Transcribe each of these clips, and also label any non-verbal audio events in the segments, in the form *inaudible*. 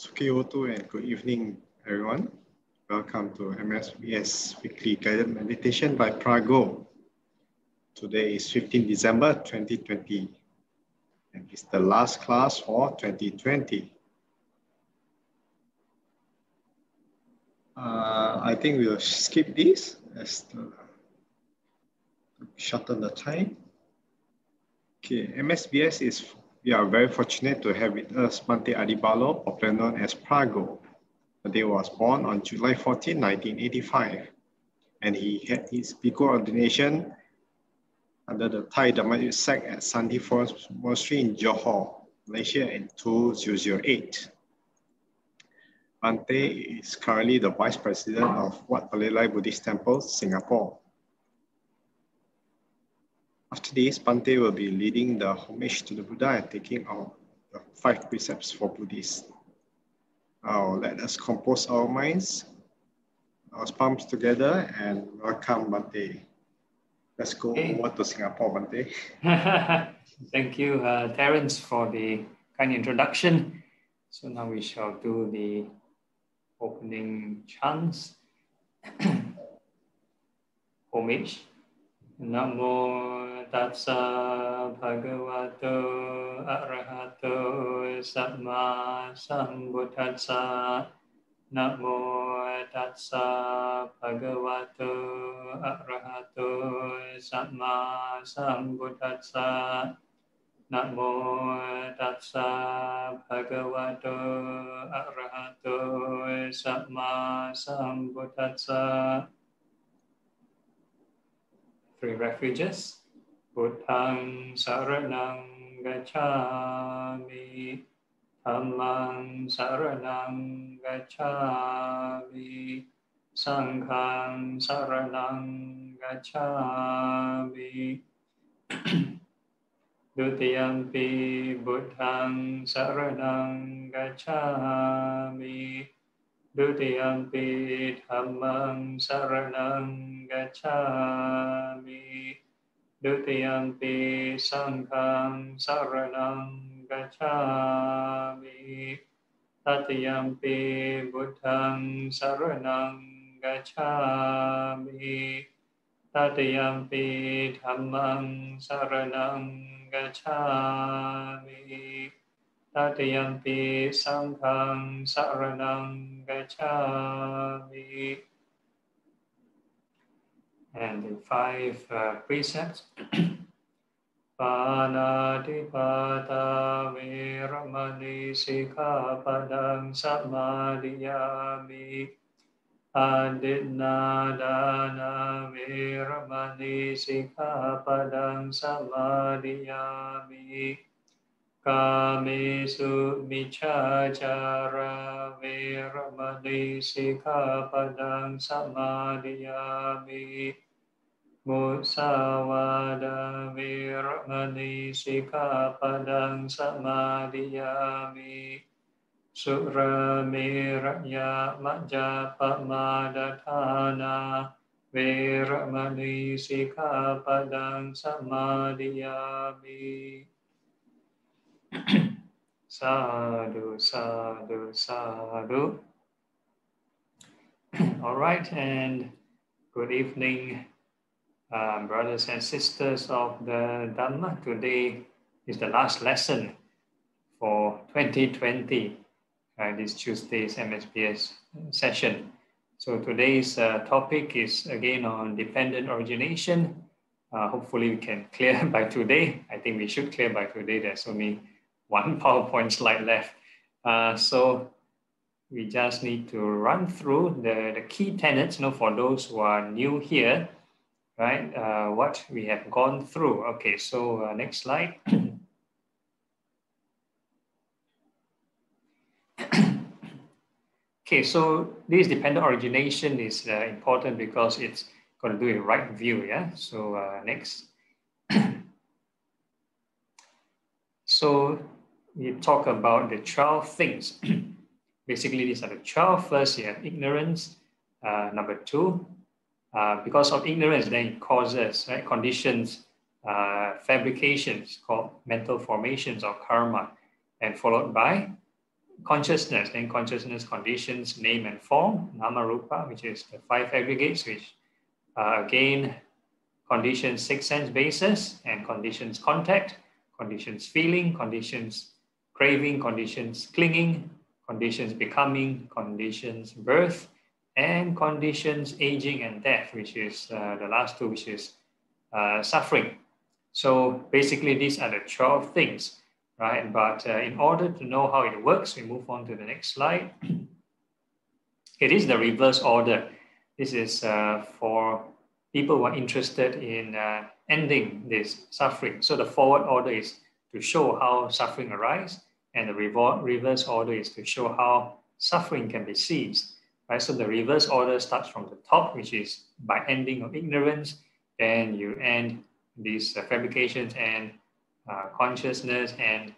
Sukhi hotu and good evening, everyone. Welcome to MSBS Weekly Guided Meditation by Phra Goh. Today is 15 December 2020, and it's the last class for 2020. Uh, I think we'll skip this as the, shorten the time. Okay, MSBS is we are very fortunate to have with us Bhante Adhibalo, popularly known as Phra Goh. He was born on July 14, 1985, and he had his bhikkhu ordination under the Thai Dhammayut sect at Sandhi Forest Monastery in Johor, Malaysia in 2008. Bhante is currently the Vice President of Wat Palelai Buddhist Temple, Singapore. After this, Bhante will be leading the homage to the Buddha and taking our the five precepts for Buddhists. Now, let us compose our minds, our palms together, and welcome Bhante. Let's go okay. over to Singapore, Bhante. *laughs* Thank you, uh, Terence, for the kind introduction. So now we shall do the opening chants. *clears throat* homage. Namo ตัสสะภะคะวะโต อะระหะโต สัมมาสัมพุทธัสสะนะโมตัสสะภะคะวะโต อะระหะโต สัมมาสัมพุทธัสสะนะโมตัสสะภะคะวะโต อะระหะโต สัมมาสัมพุทธัสสะ Three refuges. Buddhang saranang gacchami Dhammang saranang gacchami Sanghang saranang *clears throat* gacchami. Dutiyampi Buddhang saranang gacchami. Dutiyampi Dhammang saranang gacchami. Dutiyampi Sangham Saranam Gacchami. Tatiyampi Buddhang Saranam Gacchami. Tatiyampi Dhammang Saranam Gacchami. Tatiyampi Sangham Saranam Gacchami. And the five uh, precepts. *clears throat* Panatipata Viramani Sikhapadang Samadhiyami Adinadana Viramani Sikhapadang Samadhiyami Kamesu Michachara Veramani Sikhapadang Samadhiyami Musawada Veramani Sikhapadang Samadhiyami Sura Miraya Majapamadatana Veramani Sikhapadang Samadhiyami *clears throat* sadhu, sadhu, sadhu. *clears throat* All right, and good evening, uh, brothers and sisters of the Dhamma. Today is the last lesson for 2020, uh, this Tuesday's MSBS session. So today's uh, topic is again on dependent origination. Uh, hopefully we can *laughs* clear by today. I think we should clear by today. There's only one *laughs* PowerPoint slide left. Uh, so we just need to run through the, the key tenets you know, for those who are new here, right? Uh, what we have gone through. Okay, so uh, next slide. *clears throat* okay, so this dependent origination is uh, important because it's going to do a right view, yeah? So uh, next. *clears throat* so we talk about the 12 things. *clears throat* Basically, these are the 12. First, you have ignorance. Uh, number two, uh, because of ignorance, then it causes right, conditions, uh, fabrications called mental formations or karma, and followed by consciousness, then consciousness conditions name and form, nama rupa, which is the five aggregates, which uh, again conditions six sense basis and conditions contact, conditions feeling, conditions craving, conditions clinging, conditions becoming, conditions birth, and conditions aging and death, which is uh, the last two, which is uh, suffering. So basically, these are the 12 things, right? But uh, in order to know how it works, we move on to the next slide. *clears throat* it is the reverse order. This is uh, for people who are interested in uh, ending this suffering. So the forward order is to show how suffering arises, and the reverse order is to show how suffering can be ceased. Right? So the reverse order starts from the top, which is by ending of ignorance, then you end these uh, fabrications and uh, consciousness and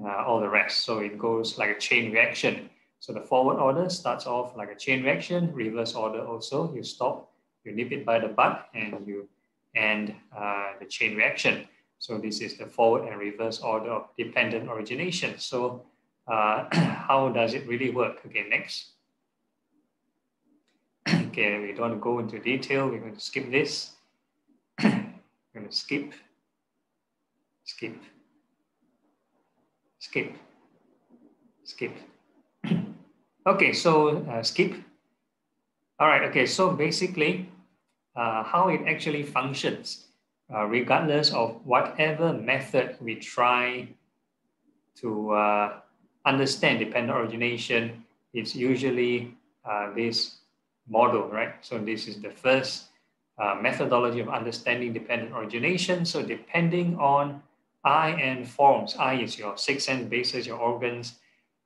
uh, all the rest. So it goes like a chain reaction. So the forward order starts off like a chain reaction, reverse order also, you stop, you nip it by the butt and you end uh, the chain reaction. So this is the forward and reverse order of dependent origination. So uh, *clears throat* how does it really work? Okay, next. Okay, we don't go into detail. We're going to skip this. *clears throat* we're going to skip, skip, skip, skip. *clears throat* okay, so uh, skip. All right, okay, so basically uh, how it actually functions, uh, regardless of whatever method we try to uh, understand dependent origination, it's usually uh, this model, right? So this is the first uh, methodology of understanding dependent origination. So depending on eye and forms, eye is your six sense bases, your organs,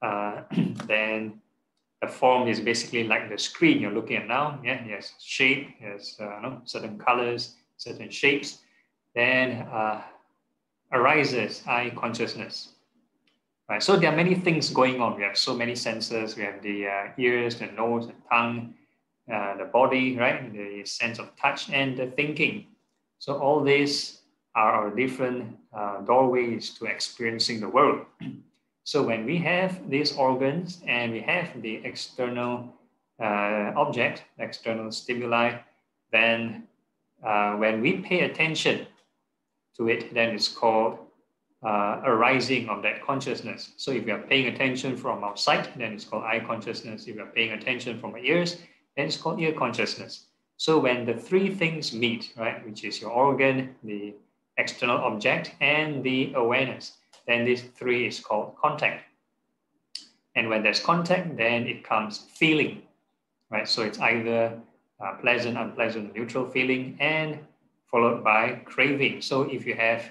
uh, *clears throat* then the form is basically like the screen you're looking at now. Yeah, yes, shape, yes, uh, no, certain colors, certain shapes. Then uh, arises eye consciousness. Right. So there are many things going on. We have so many senses. We have the uh, ears, the nose, the tongue, uh, the body, right? The sense of touch and the thinking. So all these are our different uh, doorways to experiencing the world. *clears throat* so when we have these organs and we have the external uh, object, external stimuli, then uh, when we pay attention to it, then it's called uh, arising of that consciousness. So if we are paying attention from our sight, then it's called eye consciousness. If we are paying attention from our ears, it's called ear consciousness. So when the three things meet, right, which is your organ, the external object, and the awareness, then this three is called contact. And when there's contact, then it comes feeling, right? So it's either pleasant, unpleasant, neutral feeling, and followed by craving. So if you have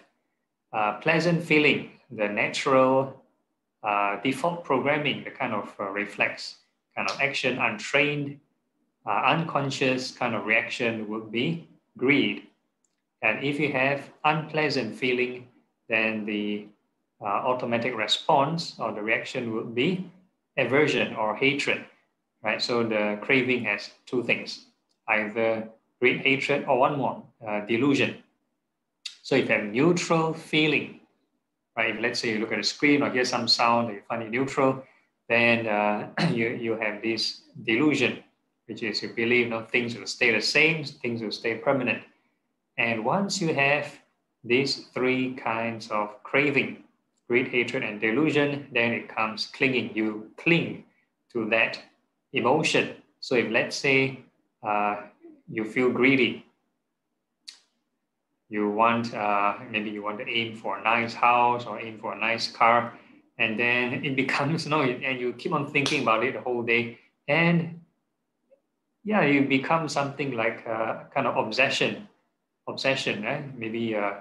uh, pleasant feeling, the natural uh, default programming, the kind of uh, reflex, kind of action, untrained, uh, unconscious kind of reaction would be greed. And if you have unpleasant feeling, then the uh, automatic response or the reaction would be aversion or hatred, right? So the craving has two things, either greed, hatred, or one more, uh, delusion. So if you have neutral feeling, right? If let's say you look at a screen or hear some sound that you find it neutral, then uh, *clears throat* you, you have this delusion, which is you believe you know, things will stay the same, things will stay permanent. And once you have these three kinds of craving, greed, hatred, and delusion, then it comes clinging. You cling to that emotion. So if let's say uh, you feel greedy, you want uh, maybe you want to aim for a nice house or aim for a nice car, and then it *laughs* becomes you know, and you keep on thinking about it the whole day, and yeah, you become something like a kind of obsession, obsession, right? Maybe uh,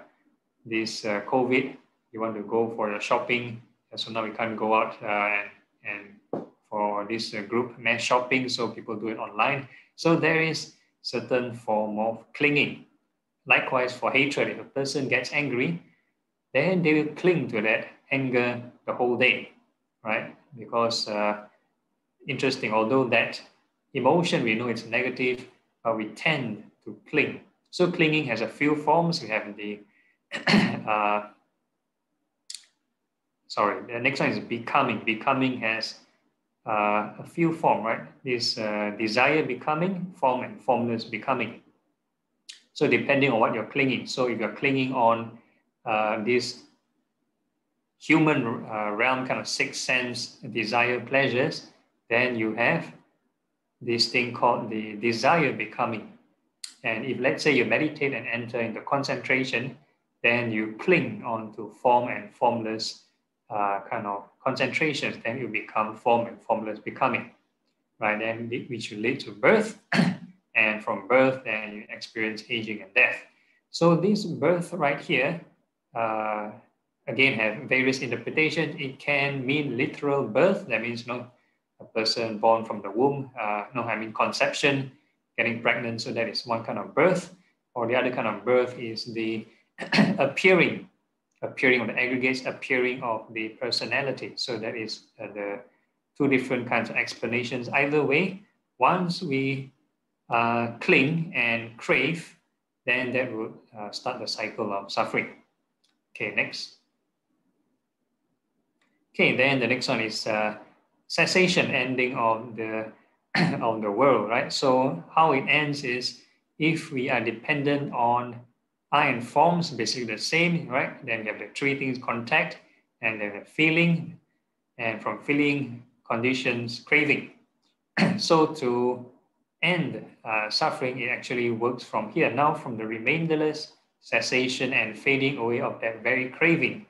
this uh, COVID, you want to go for the shopping, so now we can't go out uh, and, and for this uh, group mass shopping, so people do it online. So there is certain form of clinging. Likewise, for hatred, if a person gets angry, then they will cling to that anger the whole day, right? Because uh, interesting, although that Emotion, we know it's negative, but we tend to cling. So clinging has a few forms. We have the, *coughs* uh, sorry, the next one is becoming. Becoming has uh, a few form, right? This uh, desire becoming, form and formless becoming. So depending on what you're clinging. So if you're clinging on uh, this human uh, realm kind of six sense desire pleasures, then you have this thing called the desire becoming. And if let's say you meditate and enter into concentration, then you cling on to form and formless uh, kind of concentrations, then you become form and formless becoming, right? Then which will lead to birth, *coughs* and from birth, then you experience aging and death. So this birth right here, uh, again, have various interpretations. It can mean literal birth. That means you know, a person born from the womb. Uh, no, I mean conception, getting pregnant. So that is one kind of birth. Or the other kind of birth is the *clears throat* appearing, appearing of the aggregates, appearing of the personality. So that is uh, the two different kinds of explanations. Either way, once we uh, cling and crave, then that would uh, start the cycle of suffering. Okay, next. Okay, then the next one is uh, cessation, ending of the *clears throat* of the world, right? So how it ends is if we are dependent on iron forms, basically the same, right? Then you have the three things, contact, and then the feeling, and from feeling, conditions, craving. *clears throat* so to end uh, suffering, it actually works from here. Now from the remainderless cessation and fading away of that very craving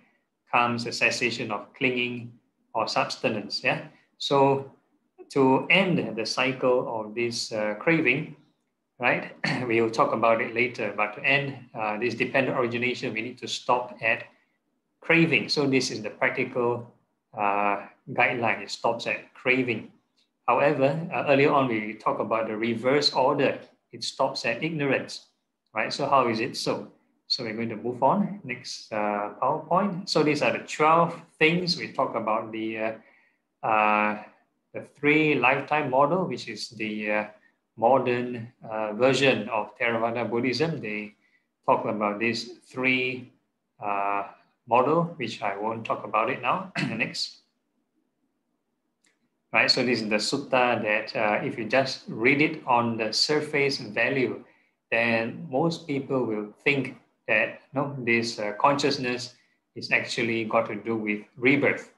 comes a cessation of clinging or substance, yeah? So to end the cycle of this uh, craving, right? *coughs* we will talk about it later, but to end uh, this dependent origination, we need to stop at craving. So this is the practical uh, guideline. It stops at craving. However, uh, earlier on, we talked about the reverse order. It stops at ignorance, right? So how is it so? So we're going to move on. Next uh, PowerPoint. So these are the 12 things. We talk about the, uh, the three lifetime model, which is the uh, modern uh, version of Theravada Buddhism. They talk about these three uh, model, which I won't talk about it now. *clears throat* Next. Right, so this is the sutta that uh, if you just read it on the surface value, then most people will think that no, this uh, consciousness is actually got to do with rebirth.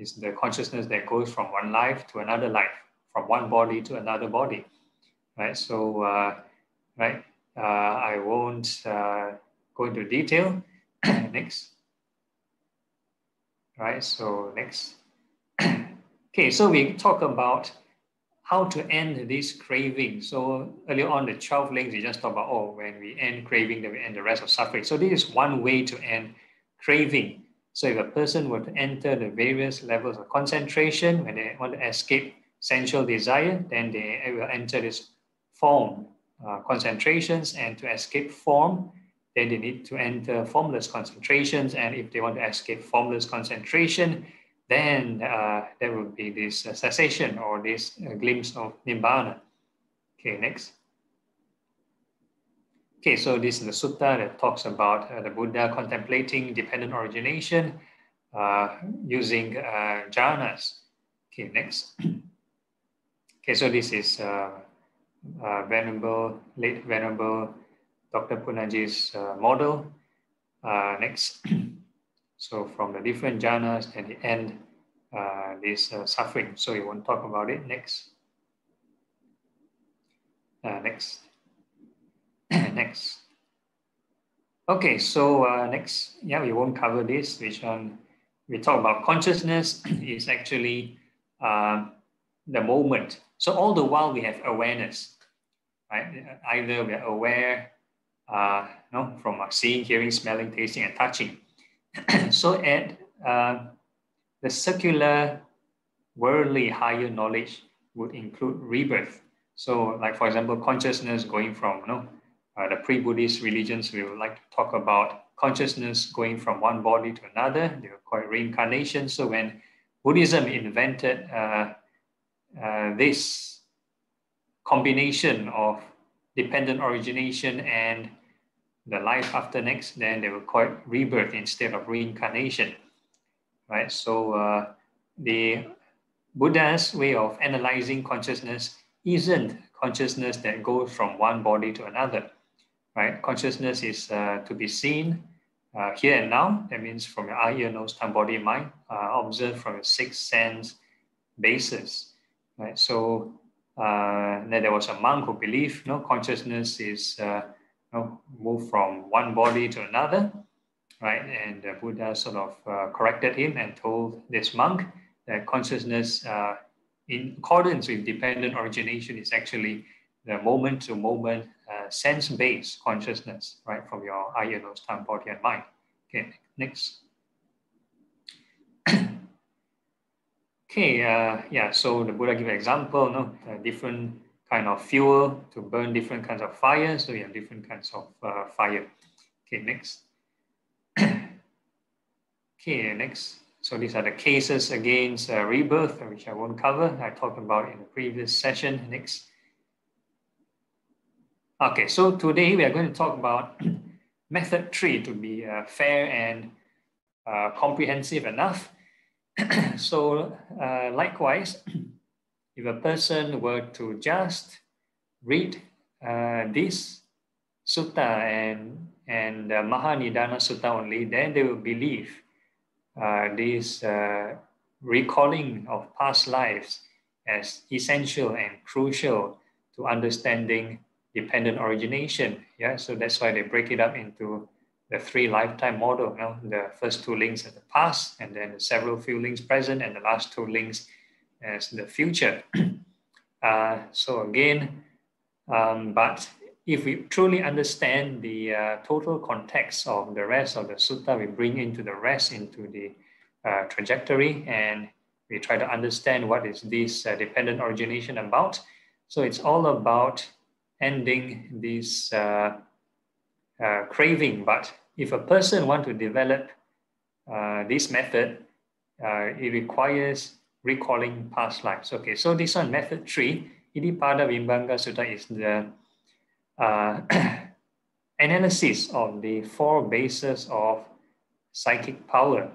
It's the consciousness that goes from one life to another life, from one body to another body right? So, uh, right, uh, I won't uh, go into detail. *coughs* next. Right, so next. *coughs* okay, so we talk about how to end this craving. So earlier on, the 12 links, we just talk about, oh, when we end craving, then we end the rest of suffering. So this is one way to end craving. So if a person were to enter the various levels of concentration, when they want to escape sensual desire, then they will enter this form uh, concentrations and to escape form, then they need to enter formless concentrations. And if they want to escape formless concentration, then uh, there will be this uh, cessation or this uh, glimpse of Nibbana. Okay, next. Okay, so this is the sutta that talks about uh, the Buddha contemplating dependent origination uh, using jhanas. Okay, next. *clears throat* okay, so this is uh, Venerable, late Venerable Dr. Punnaji's uh, model. Uh, next, *clears throat* so from the different jhanas and the end uh, this uh, suffering. So we won't talk about it next. Uh, next. *coughs* next. Okay, so uh, next, yeah, we won't cover this, which one we talk about consciousness *coughs* is actually uh, the moment so all the while we have awareness, right? Either we are aware, uh, you know, from seeing, hearing, smelling, tasting, and touching. *coughs* so at uh, the circular, worldly higher knowledge would include rebirth. So, like for example, consciousness going from you know, uh, the pre-Buddhist religions, we would like to talk about consciousness going from one body to another. They were called reincarnation. So when Buddhism invented uh, uh, this combination of dependent origination and the life after next, then they will call it rebirth instead of reincarnation, right? So uh, the Buddha's way of analyzing consciousness isn't consciousness that goes from one body to another, right? Consciousness is uh, to be seen uh, here and now. That means from your eye, ear, nose, tongue, body, mind, uh, observed from a six sense basis, right? So uh, there was a monk who believed, you know, consciousness is uh, you know, move from one body to another, right? And the Buddha sort of uh, corrected him and told this monk that consciousness, in accordance with dependent origination, is actually the moment to moment uh, sense based consciousness, right? From your eye, nose, tongue, body, and mind. Okay, next. *coughs* okay, uh, yeah, so the Buddha give an example, no? different kind of fuel to burn different kinds of fire. So you have different kinds of uh, fire. Okay, next. *coughs* okay, next. So these are the cases against uh, rebirth, which I won't cover. I talked about in the previous session. Next. Okay, so today we are going to talk about *clears throat* method three to be uh, fair and uh, comprehensive enough. *clears throat* so uh, likewise, *clears throat* if a person were to just read uh, this sutta and, and uh, Mahanidana Sutta only, then they will believe uh, this uh, recalling of past lives as essential and crucial to understanding dependent origination. Yeah, so that's why they break it up into the three lifetime model. You know, the first two links are the past, and then the several few links present, and the last two links as the future. *clears throat* uh, so again, um, but if we truly understand the uh, total context of the rest of the sutta, we bring into the rest into the uh, trajectory and we try to understand what is this uh, dependent origination about. So it's all about ending this uh, uh, craving. But if a person want to develop this method, it requires recalling past lives. Okay, so this one, method three, Iddhipada Vibhanga Sutta is the uh, *clears throat* analysis of the four bases of psychic power.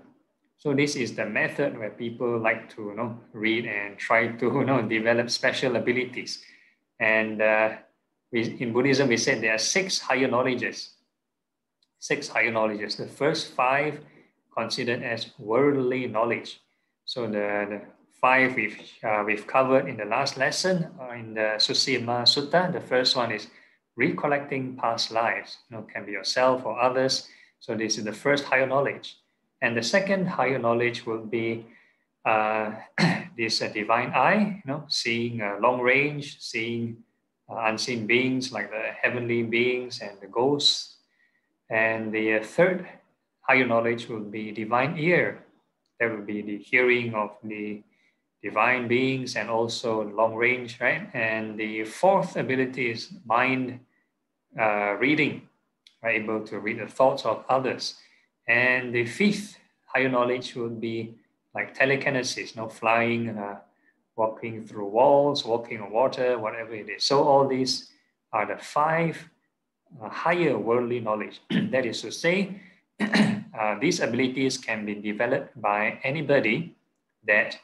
So this is the method where people like to you know, read and try to you know, develop special abilities. And uh, we, in Buddhism, we said there are six higher knowledges. Six higher knowledges. The first five considered as worldly knowledge. So the, the five we've, uh, we've covered in the last lesson in the Susima Sutta. The first one is recollecting past lives. You know, can be yourself or others. So this is the first higher knowledge. And the second higher knowledge will be uh, *clears throat* this uh, divine eye, you know, seeing long range, seeing unseen beings like the heavenly beings and the ghosts. And the third higher knowledge will be divine ear. That will be the hearing of the divine beings and also long range, right? And the fourth ability is mind uh, reading, right? able to read the thoughts of others. And the fifth higher knowledge would be like telekinesis, you know, flying, uh, walking through walls, walking on water, whatever it is. So all these are the five uh, higher worldly knowledge. *clears throat* that is to say, *clears throat* uh, these abilities can be developed by anybody that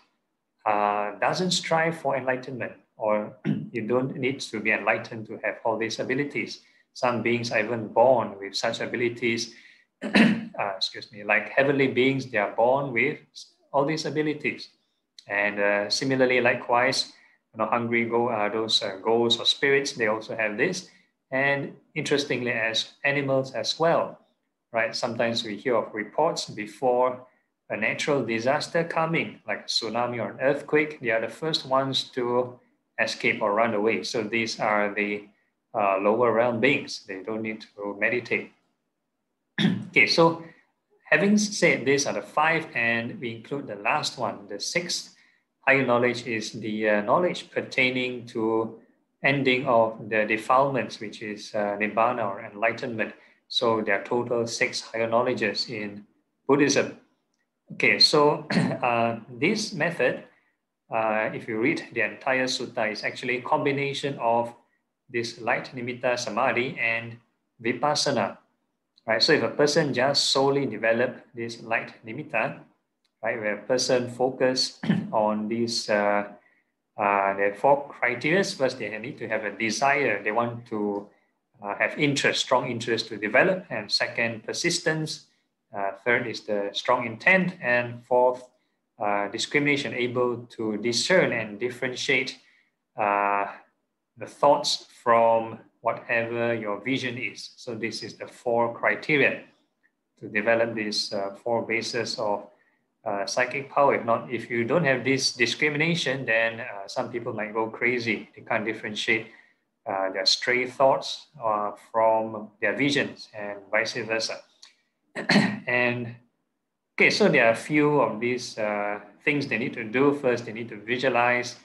uh, doesn't strive for enlightenment, or *clears throat* you don't need to be enlightened to have all these abilities. Some beings are even born with such abilities. uh, excuse me, like heavenly beings, they are born with all these abilities. And uh, similarly, likewise, you know, hungry go uh, those uh, ghosts or spirits, they also have this. And interestingly, as animals as well, right? Sometimes we hear of reports before a natural disaster coming, like tsunami or an earthquake, they are the first ones to escape or run away. So these are the uh, lower realm beings. They don't need to meditate. *clears throat* okay, so having said these are the five, and we include the last one, the sixth higher knowledge is the uh, knowledge pertaining to ending of the defilements, which is uh, nibbana or enlightenment. So there are total six higher knowledges in Buddhism. Okay, so *clears throat* uh, this method, uh, if you read the entire sutta, is actually a combination of this light nimitta samadhi and vipassana. Right, so if a person just solely develop this light nimitta, right, where a person focus *clears throat* on these uh, uh, there are four criteria. First, they need to have a desire. They want to uh, have interest, strong interest to develop. And second, persistence. Uh, third is the strong intent. And fourth, uh, discrimination, able to discern and differentiate uh, the thoughts from whatever your vision is. So this is the four criteria to develop these uh, four bases of uh, psychic power. If not, if you don't have this discrimination, then uh, some people might go crazy. They can't differentiate uh, their stray thoughts uh, from their visions and vice versa. *clears throat* and okay, so there are a few of these uh, things they need to do. First, they need to visualize.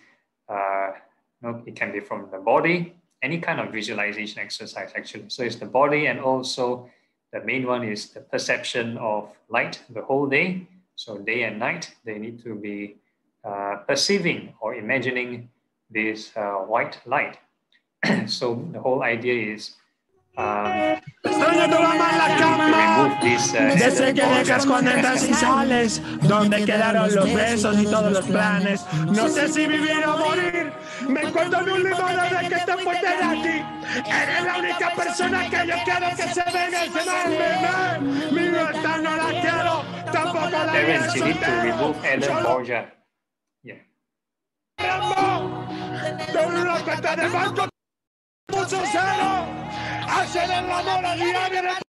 It can be from the body, any kind of visualization exercise actually. So it's the body and also the main one is the perception of light the whole day. So day and night, they need to be uh, perceiving or imagining this uh, white light. *clears throat* so the whole idea is um, remove this, uh, Desde que dejas cuando entras y sales, donde quedaron los besos y todos los planes. No sé si vivir o morir. Me encuentro en un limón desde que te fuiste de aquí. Eres la única persona que yo quiero que se venga y se me Mi libertad no la quiero, tampoco la. De de mucho cero. Hacer el amor a diario.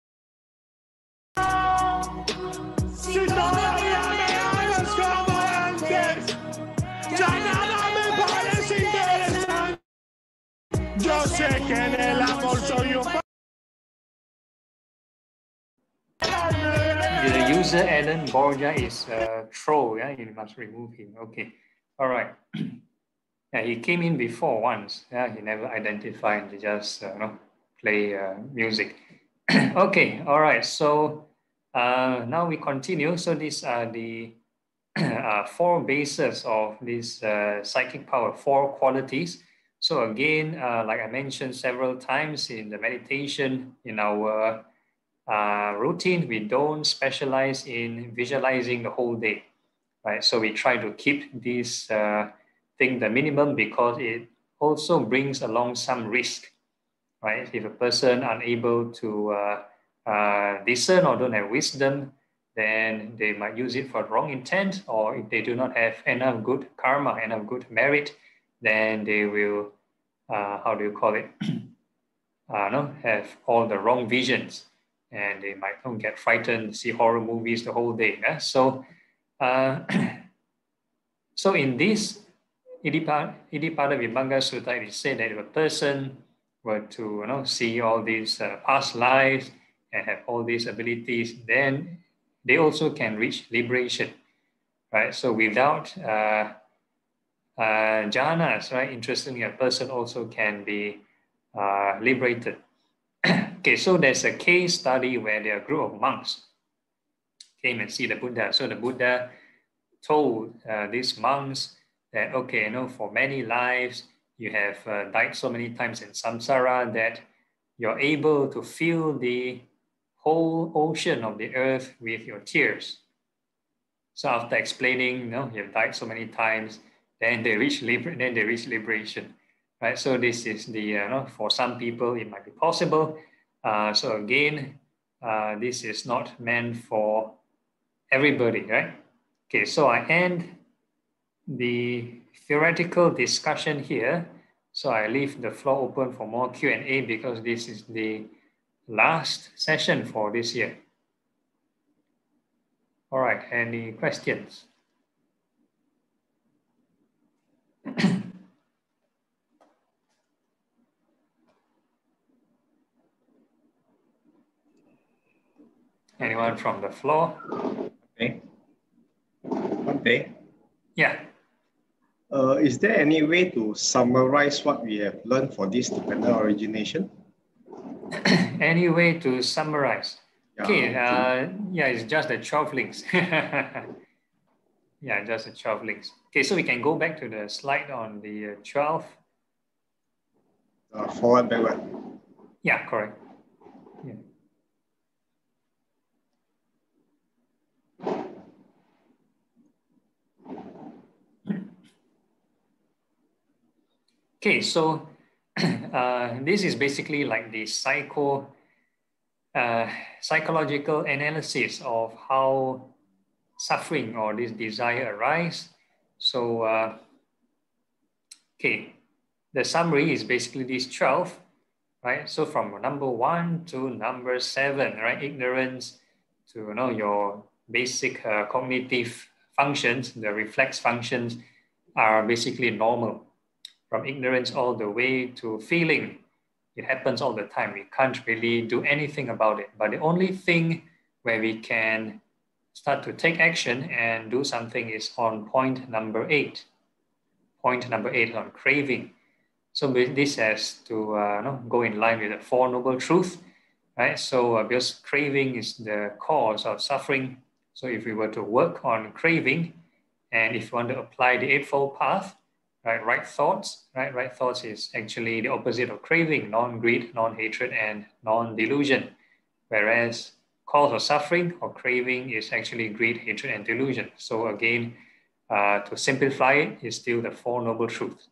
The user Alan Borgia is a troll, yeah, you must remove him. Okay, all right. *clears throat* yeah, he came in before once. Yeah, he never identified. He just uh, you know, play uh, music. *clears throat* okay, all right. So uh, now we continue. So these are the *clears throat* uh, four bases of this uh, psychic power, four qualities. So again, uh, like I mentioned several times in the meditation, in our uh, routine, we don't specialize in visualizing the whole day, right? So we try to keep this thing the minimum because it also brings along some risk, right? If a person unable to uh, uh, discern or don't have wisdom, then they might use it for wrong intent, or if they do not have enough good karma, enough good merit, then they will, uh, how do you call it? *clears throat* uh, no, have all the wrong visions and they might not get frightened, see horror movies the whole day. Yeah? So, uh, *clears throat* so in this Iddhipada Vibhanga Sutta, it is said that if a person were to you know, see all these uh, past lives and have all these abilities, then they also can reach liberation, right? So without uh, uh, jhanas, right? Interestingly, a person also can be uh, liberated. *coughs* okay, so there's a case study where there are a group of monks came and see the Buddha. So the Buddha told uh, these monks that, okay, you know, for many lives, you have uh, died so many times in samsara that you're able to fill the whole ocean of the earth with your tears. So after explaining, you know, you've died so many times, then they reach liber- then they reach liberation, right? So this is the, uh, you know, for some people it might be possible. Uh, so again, uh, this is not meant for everybody, right? Okay, so I end the theoretical discussion here. So I leave the floor open for more Q&A because this is the last session for this year. All right, any questions? *coughs* Anyone from the floor? Okay. Okay. Yeah. Uh, is there any way to summarize what we have learned for this dependent origination? *coughs* any way to summarize? Yeah, okay, uh, yeah, it's just the 12 links. *laughs* yeah, just the 12 links. Okay, so we can go back to the slide on the uh, 12. Uh, forward, backward. Yeah, correct. Yeah. Okay, so *clears throat* uh, this is basically like the psycho, uh, psychological analysis of how suffering or this desire arise. So, uh, okay, the summary is basically these 12, right? So from number one to number seven, right? Ignorance to you know your basic uh, cognitive functions, the reflex functions are basically normal from ignorance all the way to feeling. It happens all the time. We can't really do anything about it. But the only thing where we can start to take action and do something is on point number eight. Point number eight on craving. So this has to uh, know, go in line with the Four Noble Truths, right? So uh, because craving is the cause of suffering. So if we were to work on craving, and if you want to apply the Eightfold Path, right? Right thoughts, right? Right thoughts is actually the opposite of craving, non-greed, non-hatred, and non-delusion. Whereas cause of suffering or craving is actually greed, hatred, and delusion. So again, uh, to simplify it, is still the Four Noble Truths,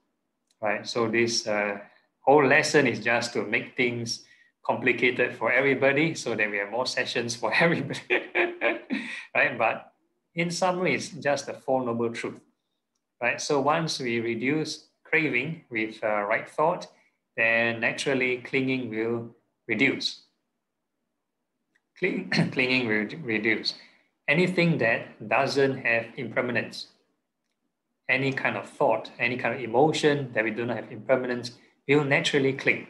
right? So this uh, whole lesson is just to make things complicated for everybody so that we have more sessions for *laughs* everybody, right? But in summary, it's just the Four Noble Truths right? So once we reduce craving with uh, right thought, then naturally clinging will reduce. *coughs* clinging will reduce. Anything that doesn't have impermanence, any kind of thought, any kind of emotion that we do not have impermanence, will naturally cling.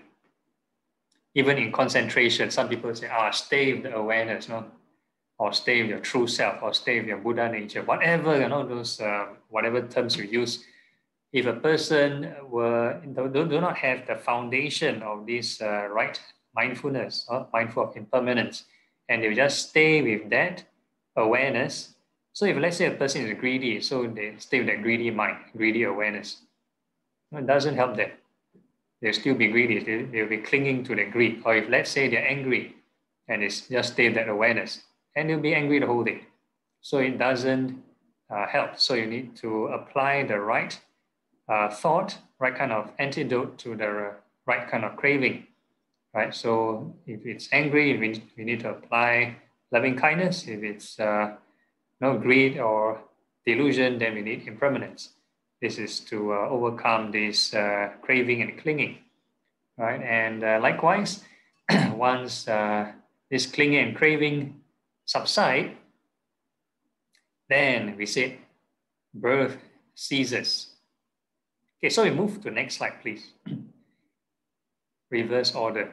Even in concentration, some people say, ah, stay with the awareness, no? Or stay with your true self, or stay with your Buddha nature, whatever, you know, those, uh, whatever terms you use. If a person were, do, do not have the foundation of this uh, right mindfulness, or mindful of impermanence, and they just stay with that awareness. So if let's say a person is greedy, so they stay with that greedy mind, greedy awareness. It doesn't help them. They'll still be greedy. They, they'll be clinging to the greed. Or if let's say they're angry, and it's just stay with that awareness, and you'll be angry the whole day. So it doesn't uh, help. So you need to apply the right uh, thought, right kind of antidote to the right kind of craving, right? So if it's angry, we, we need to apply loving kindness. If it's uh, no greed or delusion, then we need impermanence. This is to uh, overcome this uh, craving and clinging, right? And uh, likewise, *clears throat* once this clinging and craving subside, then we say birth ceases. Okay, so we move to the next slide, please. *clears throat* Reverse order.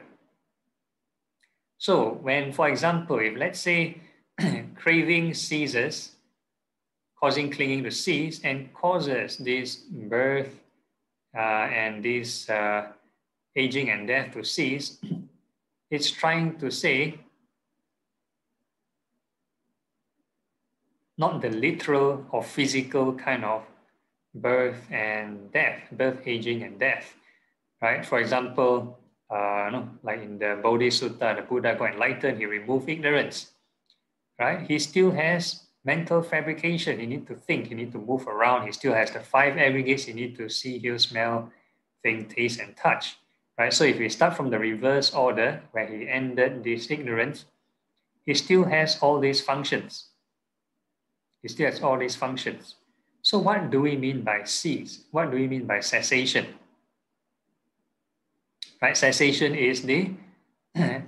So when, for example, if let's say *clears throat* craving ceases, causing clinging to cease and causes this birth uh, and this uh, aging and death to cease, *clears throat* it's trying to say not the literal or physical kind of birth and death, birth, aging, and death, right? For example, uh, no, like in the Bodhisattva, the Buddha got enlightened, he removed ignorance, right? He still has mental fabrication. He need to think, he need to move around. He still has the five aggregates. He need to see, hear, smell, think, taste, and touch, right? So if we start from the reverse order, where he ended this ignorance, he still has all these functions, it still has all these functions. So what do we mean by cease? What do we mean by cessation? Right, cessation is the *clears throat*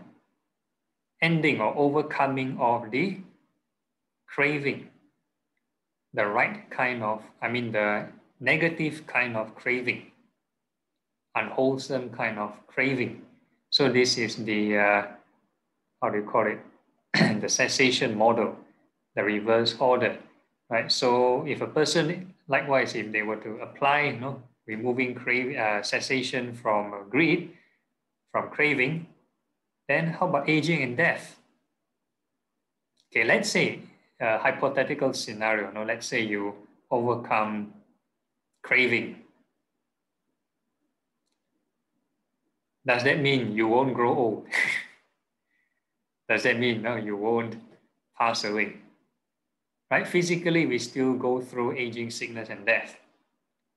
ending or overcoming of the craving, the right kind of, I mean the negative kind of craving, unwholesome kind of craving. So this is the, uh, how do you call it, *clears throat* the cessation model the reverse order, right? So if a person, likewise, if they were to apply, you know, removing crave, uh, cessation from greed, from craving, then how about aging and death? Okay, let's say a hypothetical scenario. No, let's say you overcome craving. Does that mean you won't grow old? *laughs* Does that mean no, you won't pass away? Right? Physically, we still go through aging, sickness, and death,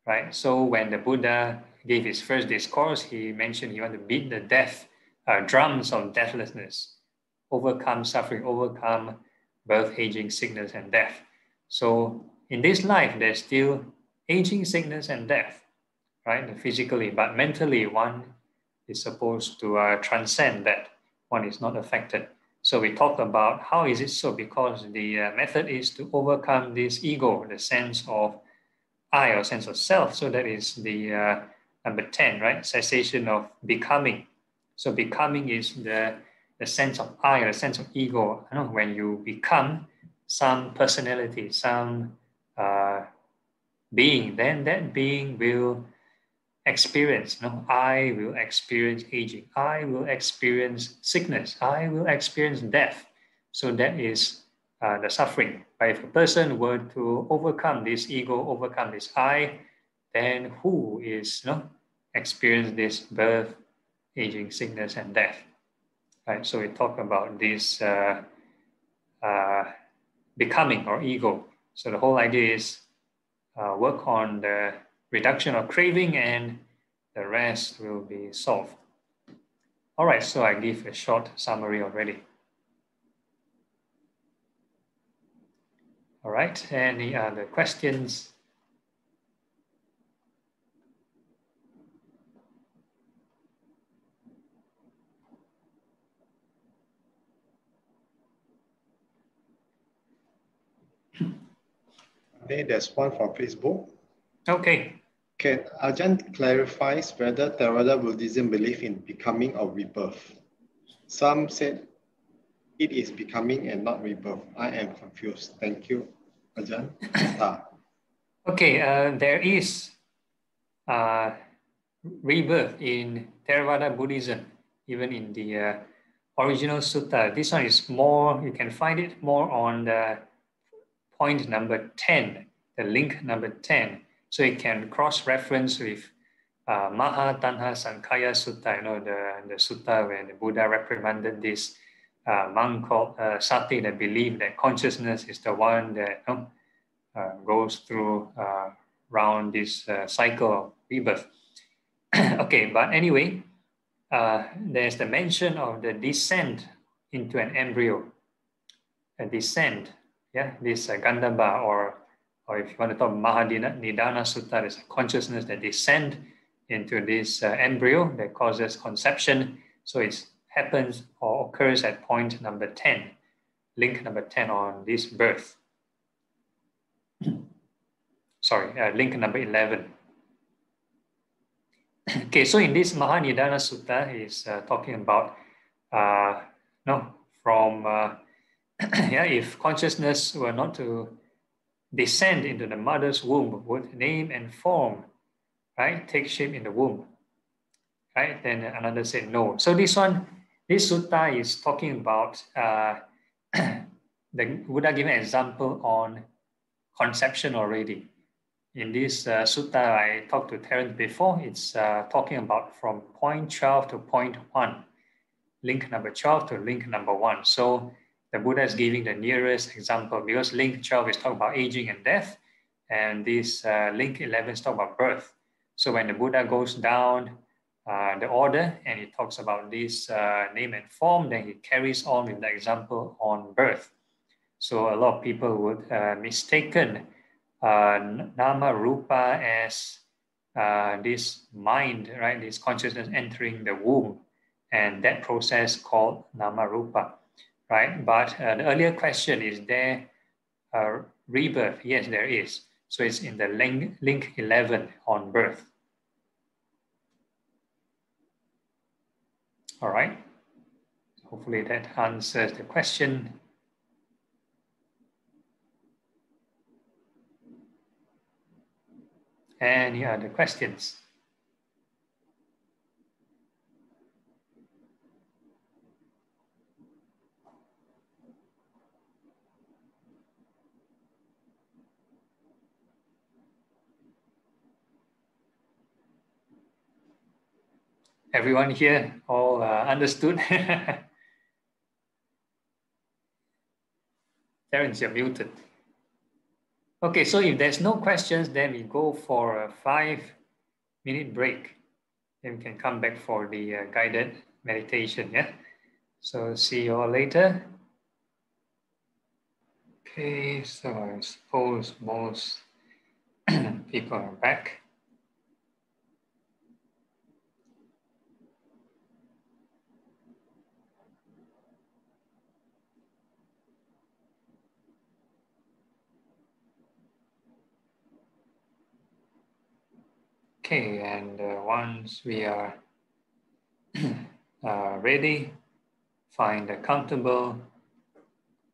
right? So when the Buddha gave his first discourse, he mentioned he wanted to beat the death uh, drums of deathlessness, overcome suffering, overcome birth, aging, sickness, and death. So in this life, there's still aging, sickness, and death, right? Physically, but mentally, one is supposed to uh, transcend that. One is not affected. So we talked about how is it so? Because the uh, method is to overcome this ego, the sense of I or sense of self. So that is the uh, number 10, right? Cessation of becoming. So becoming is the, the sense of I, the sense of ego. You know, when you become some personality, some uh, being, then that being will experience. Know, I will experience aging. I will experience sickness. I will experience death. So that is uh, the suffering. But if a person were to overcome this ego, overcome this I, then who is you know, experience this birth, aging, sickness, and death? Right. So we talk about this uh, uh, becoming or ego. So the whole idea is uh, work on the reduction of craving and the rest will be solved. All right, so I give a short summary already. All right, any other questions? Okay, there's one from Facebook. Okay. Can Ajahn clarifies whether Theravada Buddhism believe in becoming or rebirth? Some said it is becoming and not rebirth. I am confused. Thank you, Ajahn. *coughs* okay, uh, there is uh, rebirth in Theravada Buddhism, even in the uh, original sutta. This one is more, you can find it more on the point number 10, the link number 10. So it can cross-reference with uh, Maha Tanha Sankhaya Sutta, you know, the, the sutta where the Buddha reprimanded this uh, monk called uh, Sati that believed that consciousness is the one that you know, uh, goes through uh, round this uh, cycle of rebirth. *coughs* okay, but anyway, uh, there's the mention of the descent into an embryo, a descent yeah, this uh, or, or if you want to talk Mahanidana Sutta, is consciousness that descend into this uh, embryo that causes conception. So it happens or occurs at point number 10, link number 10 on this birth. *clears throat* Sorry, uh, link number 11. *clears throat* okay, so in this Mahanidana Sutta, he's uh, talking about, uh, no, from uh, *clears throat* yeah, if consciousness were not to descend into the mother's womb, with name and form, right, take shape in the womb, right? Then another said no. So this one, this sutta is talking about uh, *clears throat* the Buddha gave an example on conception already. In this uh, sutta, I talked to Terence before, it's uh, talking about from point 12 to point 1, link number 12 to link number 1. So the Buddha is giving the nearest example because link 12 is talking about aging and death, and this uh, link 11 is talking about birth. So when the Buddha goes down uh, the order and he talks about this uh, name and form, then he carries on with the example on birth. So a lot of people would uh, mistaken uh, nama rupa as uh, this mind, right? This consciousness entering the womb, and that process called nama rupa right? But uh, the earlier question is there a rebirth? Yes, there is. So it's in the link, link 11 on birth. All right. Hopefully that answers the question. Any other questions? Everyone here all uh, understood? *laughs* Terence, you're muted. Okay, so if there's no questions, then we go for a five minute break. Then we can come back for the uh, guided meditation. Yeah. So see you all later. Okay, so I suppose most *clears throat* people are back. Okay, and uh, once we are *clears throat* uh, ready, find a comfortable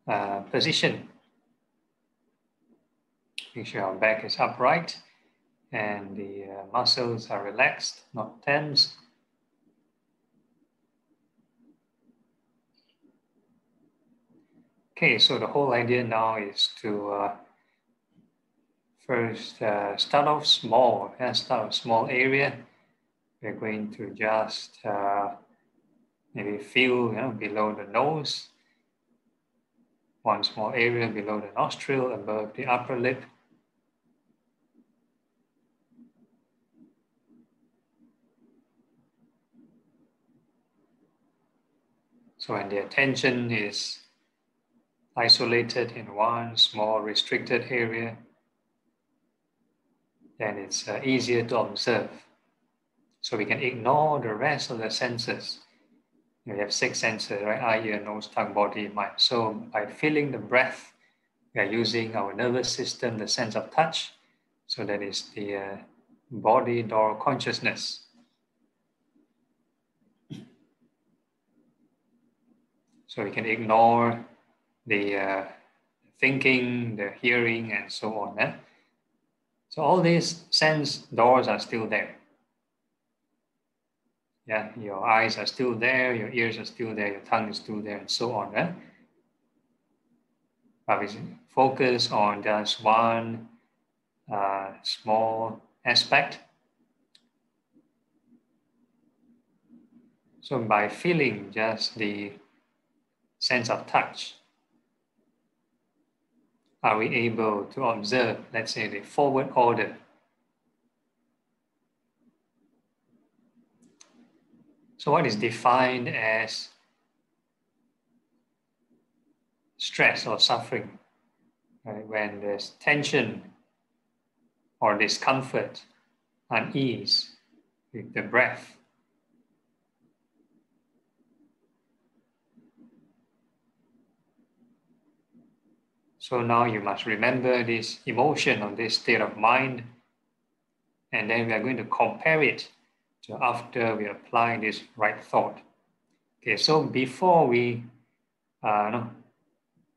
uh, position. Make sure our back is upright and the uh, muscles are relaxed, not tense. Okay, so the whole idea now is to uh, First, uh, start off small, yeah, start a small area. We're going to just uh, maybe feel you know, below the nose, one small area below the nostril, above the upper lip. So when the attention is isolated in one small restricted area, then it's uh, easier to observe. So we can ignore the rest of the senses. We have six senses, right? Eye, ear, nose, tongue, body, mind. So by feeling the breath, we are using our nervous system, the sense of touch. So that is the uh, body door consciousness. So we can ignore the uh, thinking, the hearing, and so on. Eh? So all these sense doors are still there. Yeah, your eyes are still there, your ears are still there, your tongue is still there, and so on. Right? But we focus on just one uh, small aspect. So by feeling just the sense of touch, are we able to observe, let's say, the forward order? So, what is defined as stress or suffering? Right? When there's tension or discomfort, unease with the breath, So now you must remember this emotion or this state of mind. And then we are going to compare it to after we apply this right thought. Okay, so before we, uh, no,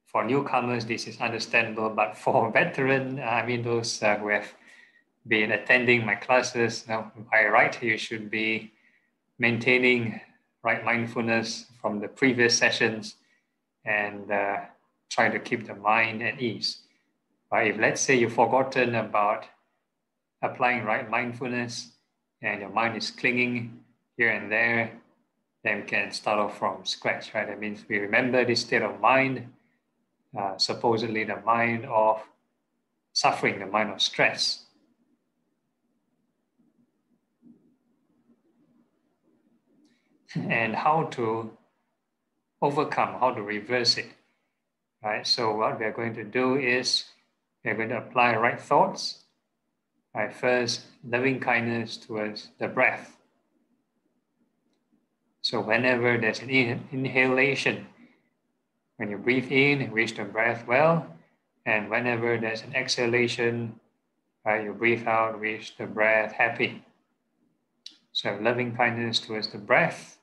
for newcomers, this is understandable, but *laughs* for veteran, I mean those uh, who have been attending my classes, now by right, you should be maintaining right mindfulness from the previous sessions and uh, try to keep the mind at ease. But if let's say you've forgotten about applying right mindfulness and your mind is clinging here and there, then we can start off from scratch, right? That means we remember this state of mind, uh, supposedly the mind of suffering, the mind of stress. And how to overcome, how to reverse it right? So what we're going to do is we're going to apply right thoughts. Right, first, loving kindness towards the breath. So whenever there's an in- inhalation, when you breathe in, wish the breath well, and whenever there's an exhalation, right, you breathe out, wish the breath happy. So loving kindness towards the breath.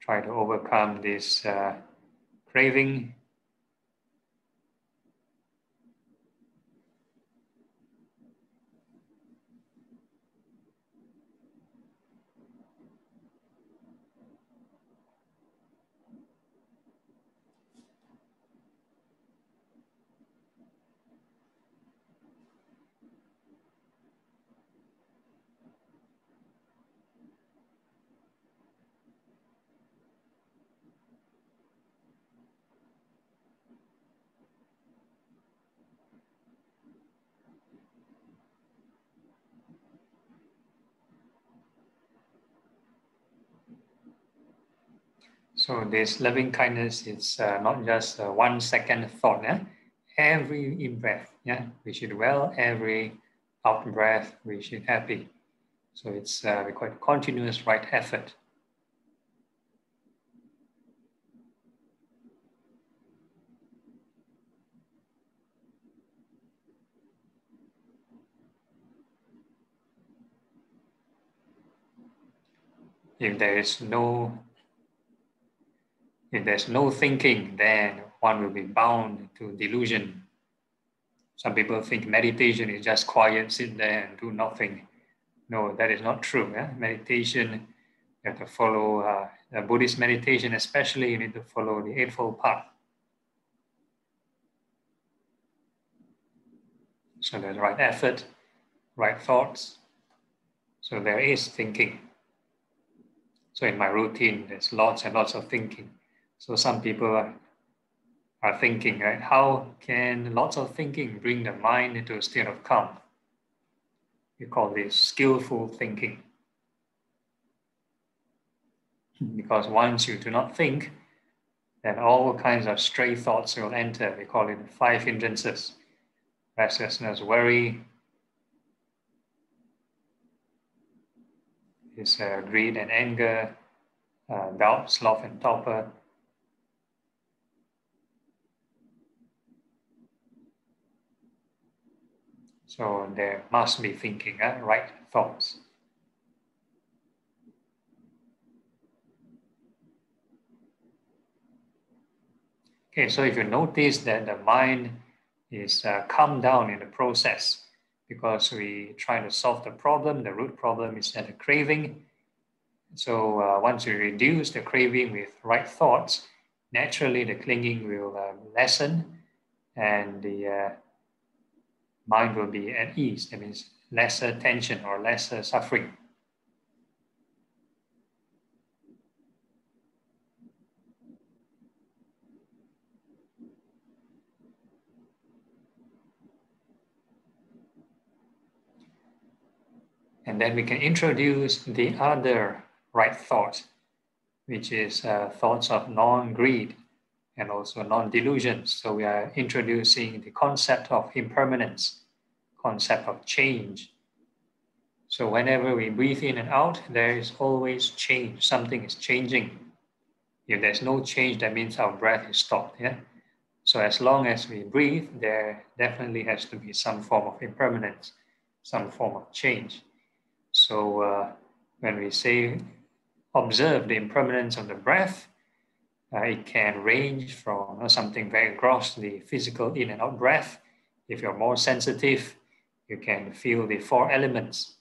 Try to overcome this uh, craving this loving kindness is uh, not just one second thought. Yeah? Every in breath, yeah, we should well. Every out breath, we should happy. So it's uh, quite continuous right effort. If there is no if there's no thinking, then one will be bound to delusion. Some people think meditation is just quiet, sit there and do nothing. No, that is not true. Meditation, you have to follow uh, Buddhist meditation, especially you need to follow the Eightfold Path. So there's right effort, right thoughts. So there is thinking. So in my routine, there's lots and lots of thinking. So some people are, are thinking, right? How can lots of thinking bring the mind into a state of calm? We call this skillful thinking. Because once you do not think, then all kinds of stray thoughts will enter. We call it five hindrances restlessness, worry, is uh, greed and anger, uh, doubt, sloth, and torpor. So there must be thinking, uh, right thoughts. Okay, so if you notice that the mind is uh, calm down in the process because we try to solve the problem, the root problem is that the craving. So uh, once we reduce the craving with right thoughts, naturally the clinging will uh, lessen and the uh, mind will be at ease. That means lesser tension or lesser suffering. And then we can introduce the other right thought, which is uh, thoughts of non-greed and also non-delusions. So we are introducing the concept of impermanence, concept of change. So whenever we breathe in and out, there is always change. Something is changing. If there's no change, that means our breath is stopped. Yeah. So as long as we breathe, there definitely has to be some form of impermanence, some form of change. So uh, when we say observe the impermanence of the breath, uh, it can range from uh, something very gross, the physical in and out breath. If you're more sensitive, you can feel the four elements,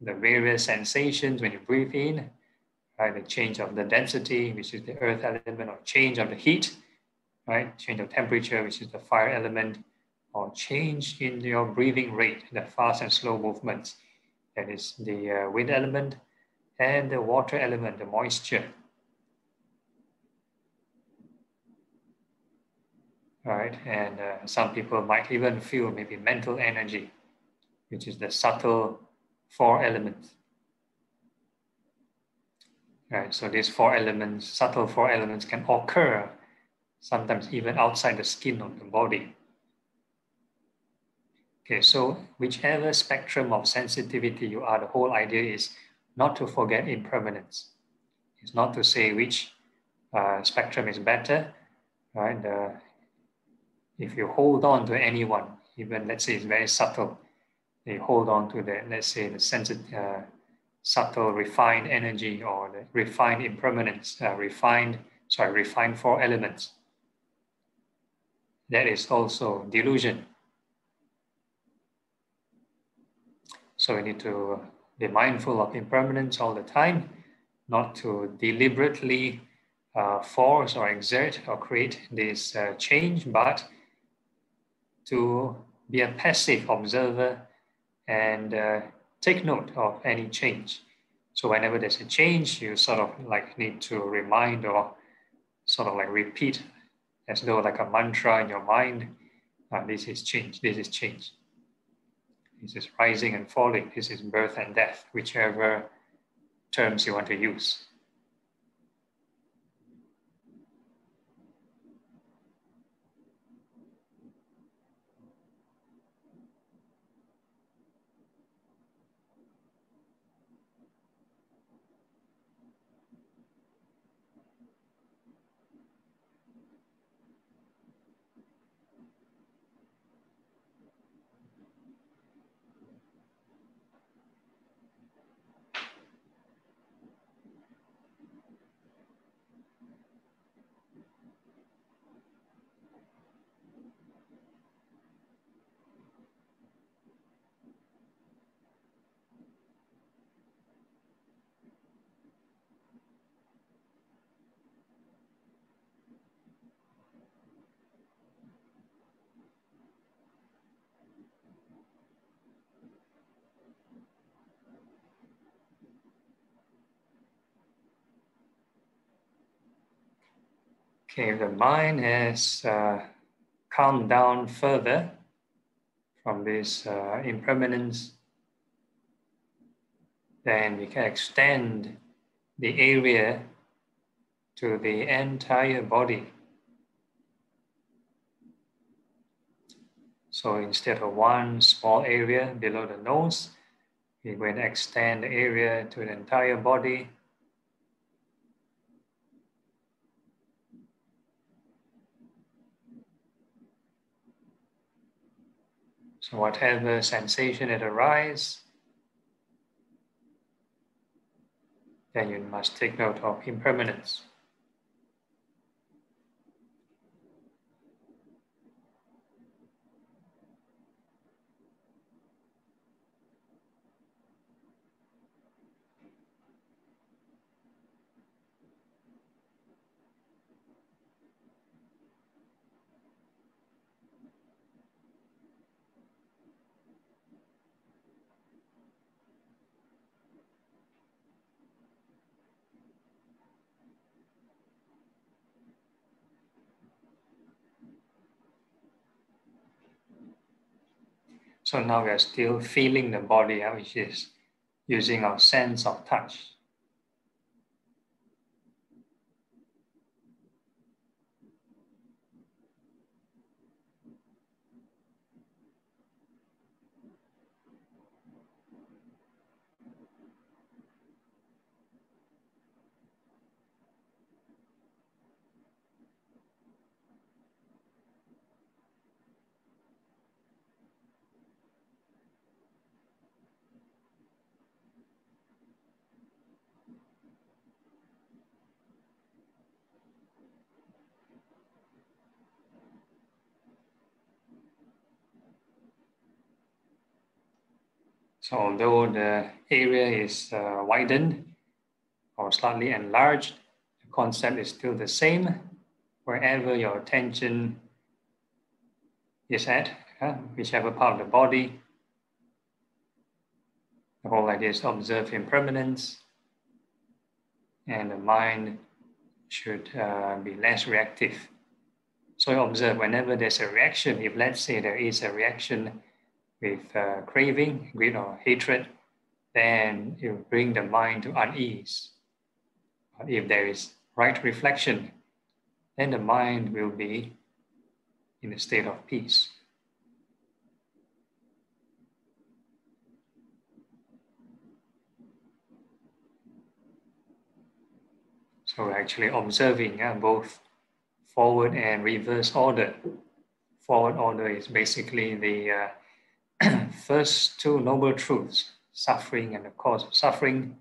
the various sensations when you breathe in, right? The change of the density, which is the earth element, or change of the heat, right? Change of temperature, which is the fire element, or change in your breathing rate, the fast and slow movements, that is the uh, wind element, and the water element, the moisture, right? And uh, some people might even feel maybe mental energy, which is the subtle four elements. Right, so these four elements, subtle four elements can occur sometimes even outside the skin of the body. Okay, so whichever spectrum of sensitivity you are, the whole idea is not to forget impermanence. It's not to say which uh, spectrum is better, right? The if you hold on to anyone, even let's say it's very subtle, they hold on to the, let's say the sensitive, uh, subtle, refined energy or the refined impermanence, uh, refined, sorry, refined four elements. That is also delusion. So we need to be mindful of impermanence all the time, not to deliberately uh, force or exert or create this uh, change, but to be a passive observer and uh, take note of any change. So whenever there's a change, you sort of like need to remind or sort of like repeat as though like a mantra in your mind. Uh, this is change, this is change. This is rising and falling, this is birth and death, whichever terms you want to use. Okay, the mind has uh, calmed down further from this uh, impermanence, then we can extend the area to the entire body. So instead of one small area below the nose, we're going to extend the area to the entire body. Whatever sensation it arises, then you must take note of impermanence. So now we are still feeling the body, which is using our sense of touch. So although the area is uh, widened or slightly enlarged, the concept is still the same. Wherever your attention is at, whichever part of the body, the whole idea is observe impermanence, and the mind should uh, be less reactive. So observe whenever there's a reaction, if let's say there is a reaction with uh, craving, greed, or hatred, then you bring the mind to unease. But if there is right reflection, then the mind will be in a state of peace. So we're actually observing uh, both forward and reverse order. Forward order is basically the uh, first two noble truths, suffering and the cause of suffering.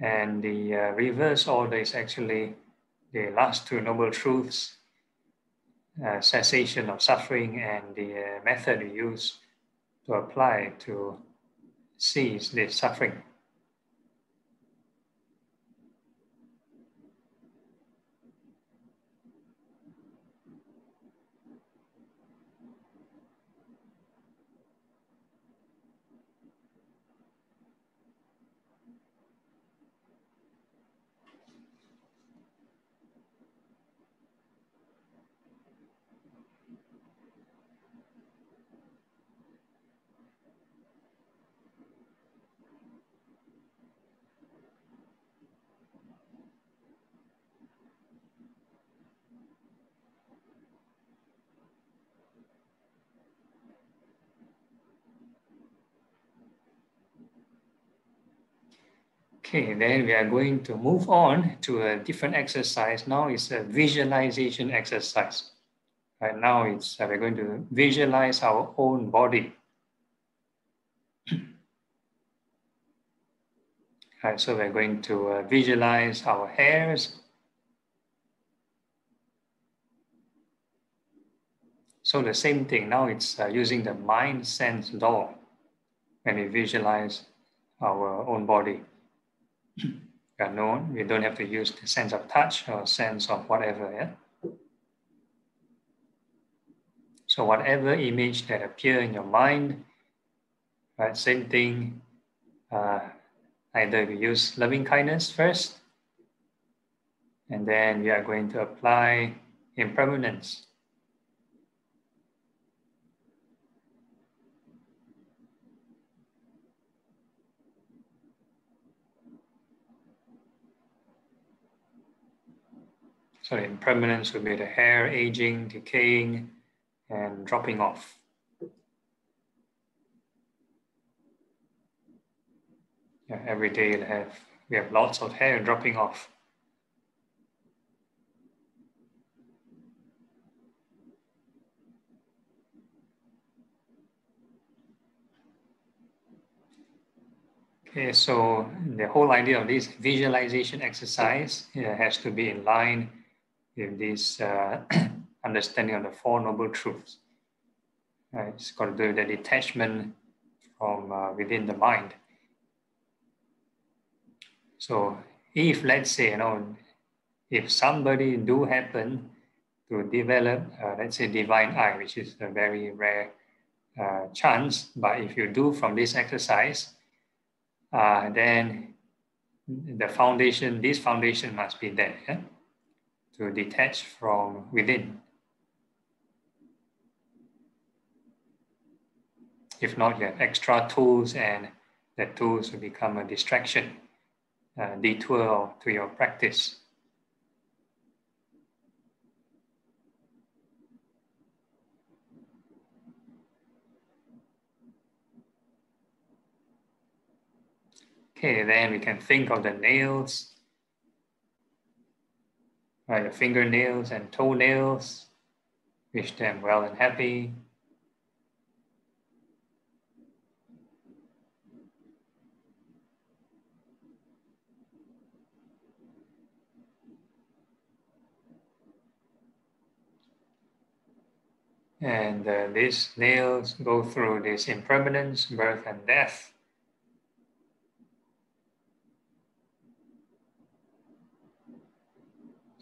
And the uh, reverse order is actually the last two noble truths, uh, cessation of suffering and the uh, method we use to apply to cease this suffering. Okay, then we are going to move on to a different exercise. Now it's a visualization exercise. Right now it's uh, we're going to visualize our own body. *clears throat* right, so we're going to uh, visualize our hairs. So the same thing, now it's uh, using the mind sense law when we visualize our own body are known. We don't have to use the sense of touch or sense of whatever. Yeah? So whatever image that appear in your mind, right? Same thing. Uh, either we use loving kindness first, And then we are going to apply impermanence. So impermanence would be the hair aging, decaying, and dropping off. Yeah, every day have, we have lots of hair dropping off. Okay, so the whole idea of this visualization exercise has to be in line with this uh, *clears throat* understanding of the Four Noble Truths. Uh, it's got to do with the detachment from uh, within the mind. So if let's say, you know, if somebody do happen to develop, uh, let's say divine eye, which is a very rare uh, chance, but if you do from this exercise, uh, then the foundation, this foundation must be there yeah? To detach from within. If not, you have extra tools and the tools will become a distraction, a detour to your practice. Okay, then we can think of the nails, right, the fingernails and toenails. Wish them well and happy. And uh, these nails go through this impermanence, birth and death.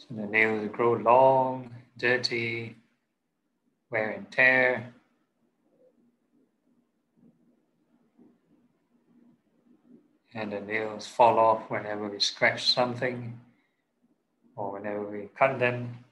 So the nails grow long, dirty, wear and tear. And the nails fall off whenever we scratch something or whenever we cut them.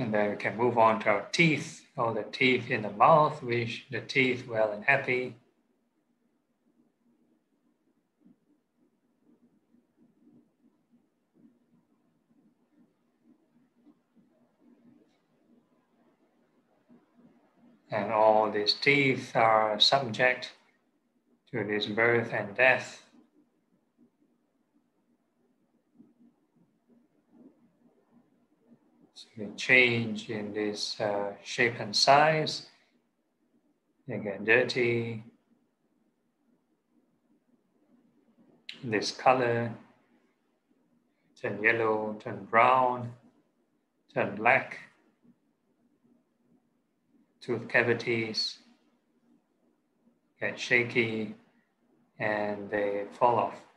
And then we can move on to our teeth, all the teeth in the mouth, wish the teeth well and happy. And all these teeth are subject to this birth and death. So change in this uh, shape and size. They get dirty. This color turn yellow, turn brown, turn black. Tooth cavities get shaky and they fall off.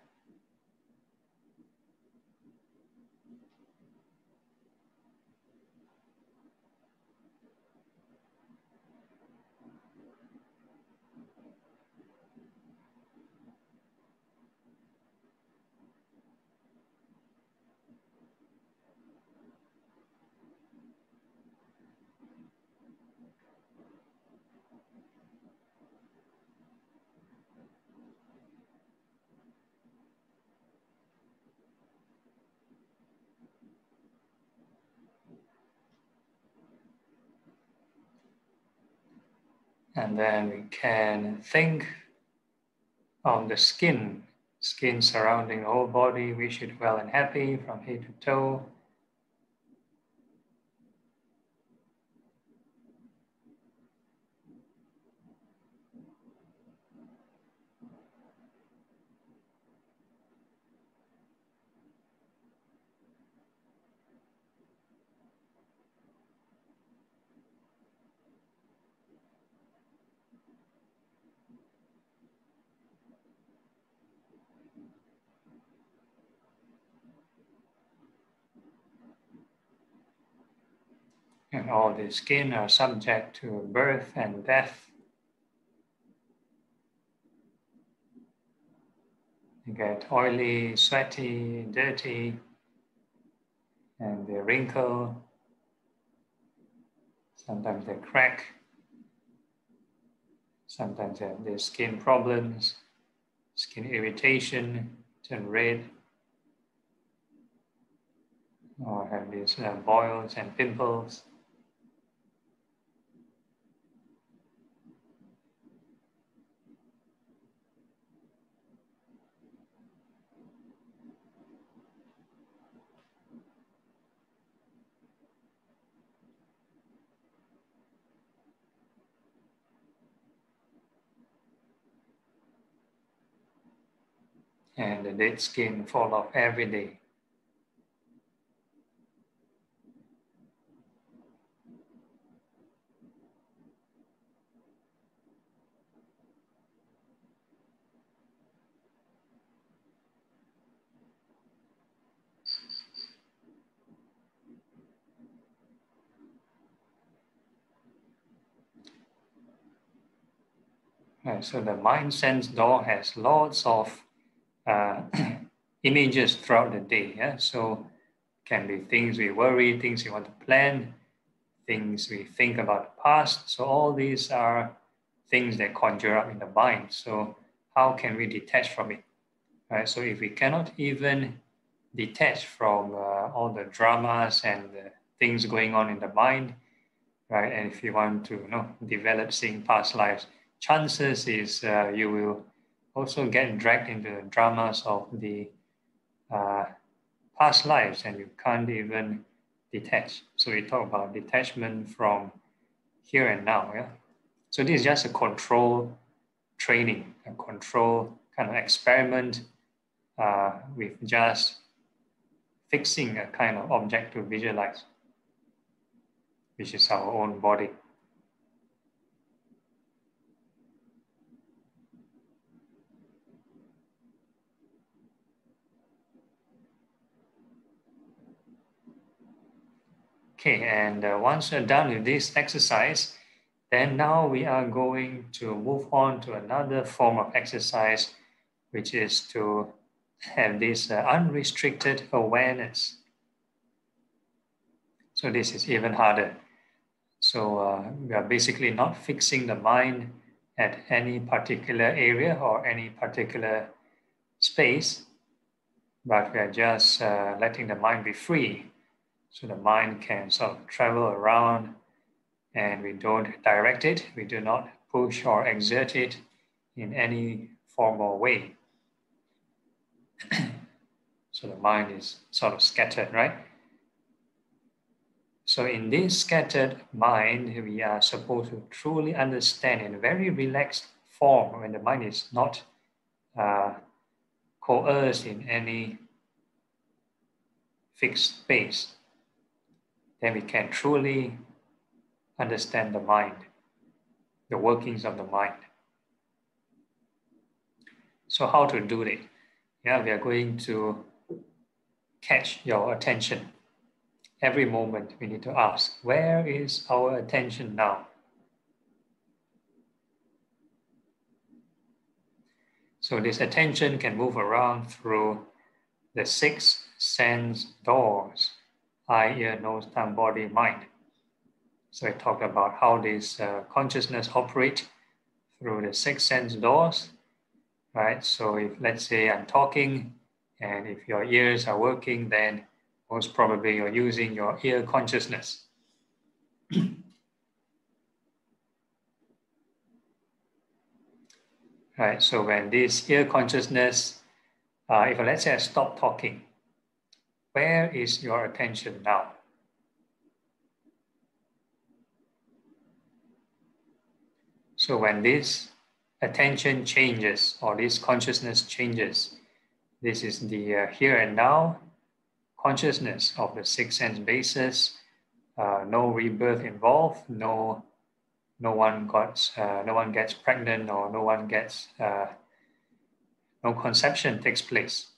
And then we can think on the skin, skin surrounding the whole body. We should well and happy from head to toe. And all skin are subject to birth and death. You get oily, sweaty, dirty, and they wrinkle. Sometimes they crack. Sometimes they have their skin problems, skin irritation, turn red, or have these uh, boils and pimples. And the dead skin fall off every day. So the mind sense door has lots of images throughout the day. Yeah? So can be things we worry, things we want to plan, things we think about the past. So all these are things that conjure up in the mind. So how can we detach from it? Right. So if we cannot even detach from uh, all the dramas and the things going on in the mind, right? And if you want to you know develop seeing past lives, chances is uh, you will also get dragged into the dramas of the uh, past lives and you can't even detach. So we talk about detachment from here and now. Yeah. So this is just a control training, a control kind of experiment uh, with just fixing a kind of object to visualize, which is our own body. Okay, and uh, once we're done with this exercise, then now we are going to move on to another form of exercise, which is to have this uh, unrestricted awareness. So this is even harder. So uh, we are basically not fixing the mind at any particular area or any particular space, but we are just uh, letting the mind be free so the mind can sort of travel around and we don't direct it, we do not push or exert it in any formal way. *clears throat* so the mind is sort of scattered, right? So in this scattered mind, we are supposed to truly understand in a very relaxed form when the mind is not uh, coerced in any fixed space then we can truly understand the mind, the workings of the mind. So how to do it? Yeah, we are going to catch your attention. Every moment we need to ask, where is our attention now? So this attention can move around through the six sense doors eye, ear, nose, tongue, body, mind. So I talk about how this uh, consciousness operate through the six sense doors, right? So if let's say I'm talking and if your ears are working, then most probably you're using your ear consciousness. *clears throat* right, so when this ear consciousness, uh, if let's say I stop talking, where is your attention now? So when this attention changes or this consciousness changes, this is the uh, here and now consciousness of the six sense basis. Uh, no rebirth involved. No, no one got, uh, no one gets pregnant, or no one gets, uh, no conception takes place.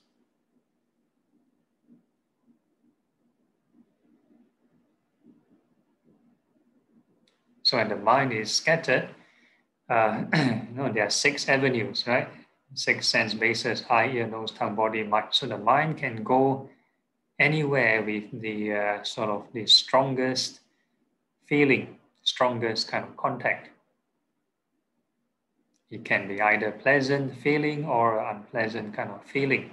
So when the mind is scattered, uh, *clears throat* you know, there are six avenues, right? Six sense bases, eye, ear, nose, tongue, body, mind. So the mind can go anywhere with the uh, sort of the strongest feeling, strongest kind of contact. It can be either pleasant feeling or unpleasant kind of feeling.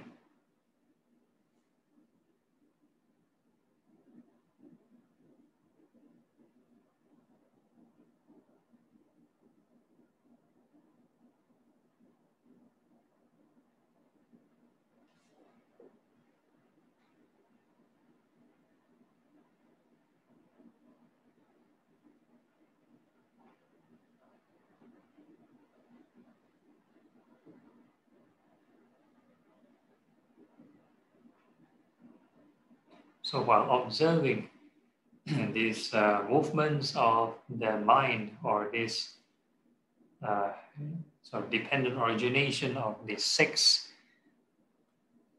So while observing *clears throat* these uh, movements of the mind or this uh, sort of dependent origination of the six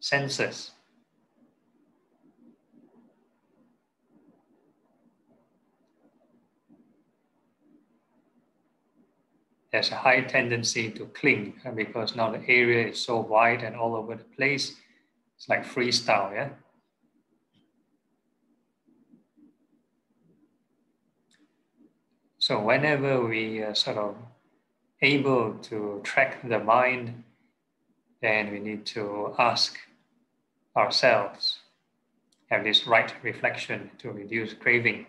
senses, there's a high tendency to cling because now the area is so wide and all over the place. It's like freestyle, yeah? So whenever we are sort of able to track the mind, then we need to ask ourselves, have this right reflection to reduce craving.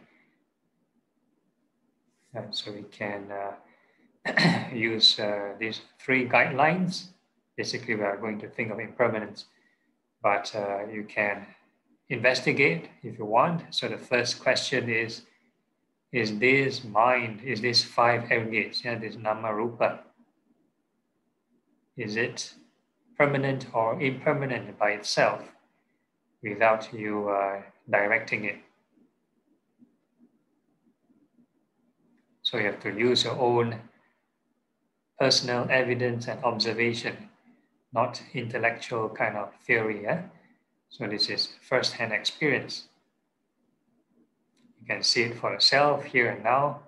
And so we can uh, *clears throat* use uh, these three guidelines. Basically, we are going to think of impermanence, but uh, you can investigate if you want. So the first question is, is this mind, is this five aggregates, yeah, this nama rupa, is it permanent or impermanent by itself without you uh, directing it? So you have to use your own personal evidence and observation, not intellectual kind of theory. Yeah? So this is first-hand experience. Can see it for yourself here and now.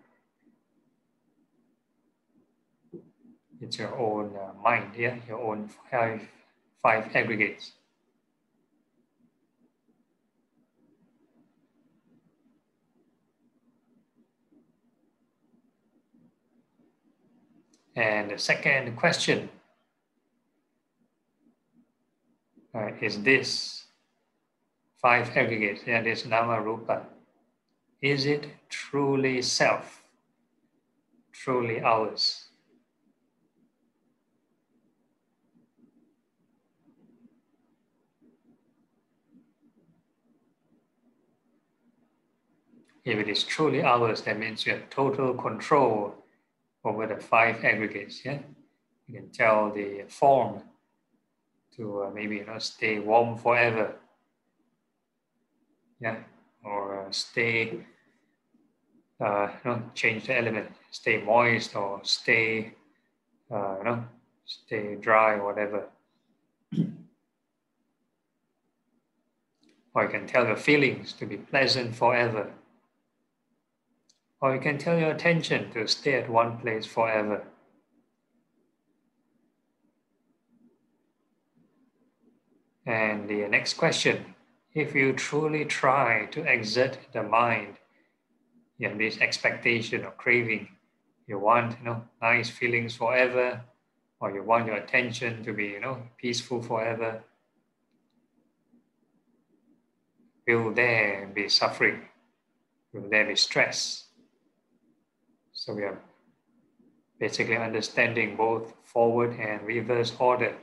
It's your own uh, mind, yeah, your own five, five aggregates. And the second question uh, is this five aggregates, yeah, this Nama Rupa. Is it truly self, truly ours? If it is truly ours, that means you have total control over the five aggregates. Yeah, you can tell the form to uh, maybe you know stay warm forever. Yeah, stay, uh, you know, change the element, stay moist or stay, uh, you know, stay dry, or whatever. or you can tell your feelings to be pleasant forever. Or you can tell your attention to stay at one place forever. And the next question if you truly try to exert the mind you have this expectation or craving, you want you know nice feelings forever, or you want your attention to be you know peaceful forever, will there be suffering? Will there be stress? So we are basically understanding both forward and reverse order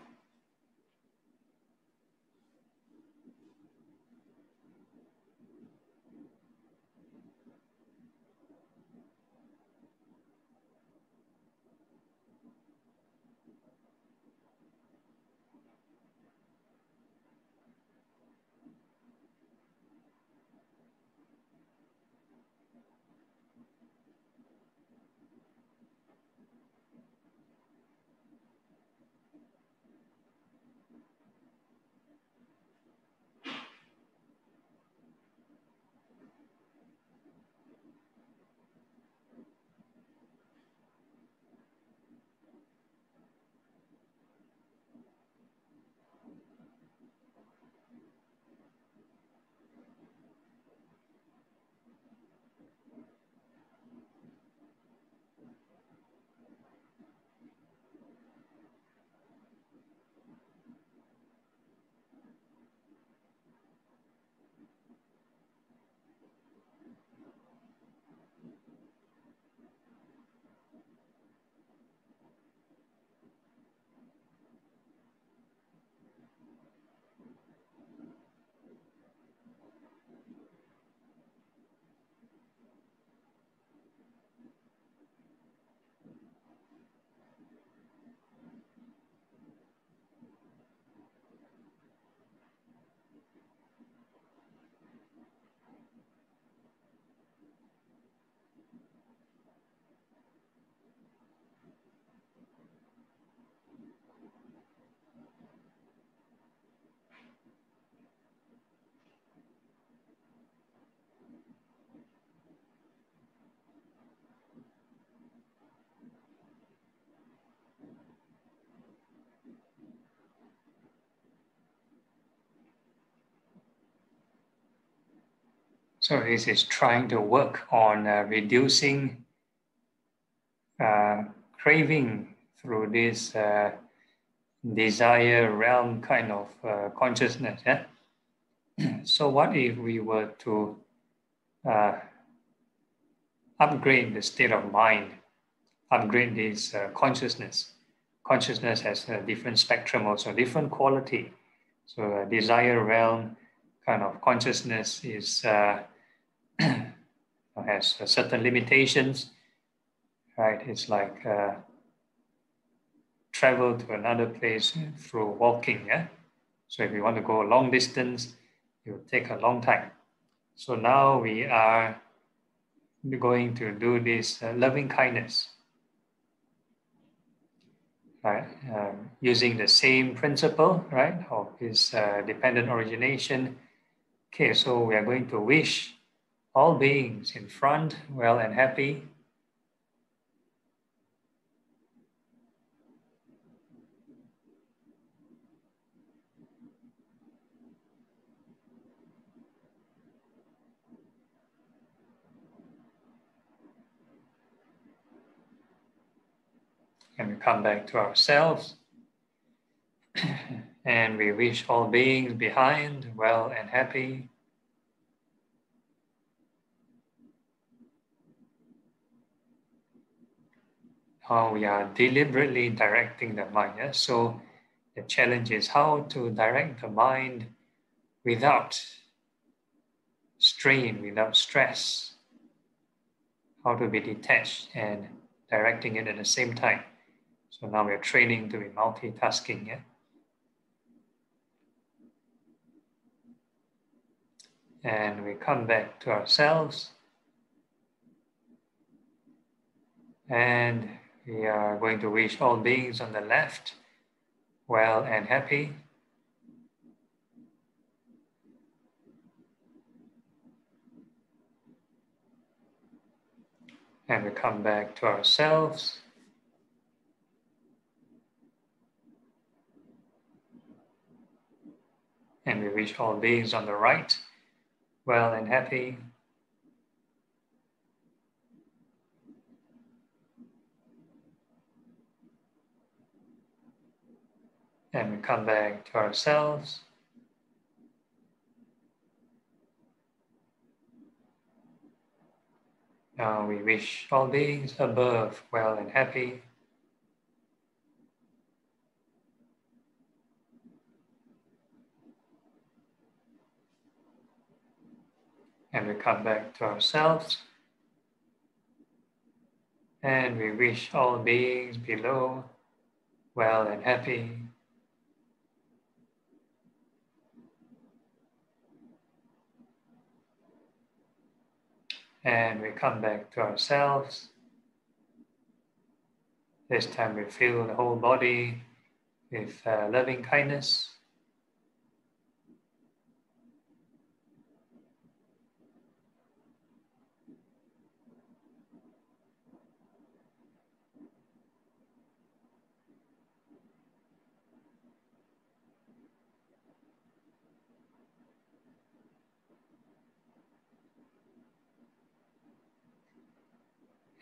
So this is trying to work on uh, reducing uh, craving through this uh, desire realm kind of uh, consciousness. Yeah? *clears throat* so what if we were to uh, upgrade the state of mind, upgrade this uh, consciousness? Consciousness has a different spectrum, also different quality. So desire realm kind of consciousness is has certain limitations, right? It's like uh, travel to another place through walking. Yeah? So if you want to go a long distance, it will take a long time. So now we are going to do this uh, loving kindness, right? Um, using the same principle, right, of this uh, dependent origination. Okay, so we are going to wish all beings in front well and happy and we come back to ourselves *clears throat* and we wish all beings behind well and happy. How we are deliberately directing the mind. Yeah? So the challenge is how to direct the mind without strain, without stress. How to be detached and directing it at the same time. So now we're training to be multitasking. Yeah? And we come back to ourselves. And we are going to wish all beings on the left well and happy. And we come back to ourselves. and we wish all beings on the right well and happy. And we come back to ourselves. Now we wish all beings above well and happy. And we come back to ourselves. And we wish all beings below well and happy. And we come back to ourselves. This time we fill the whole body with uh, loving kindness.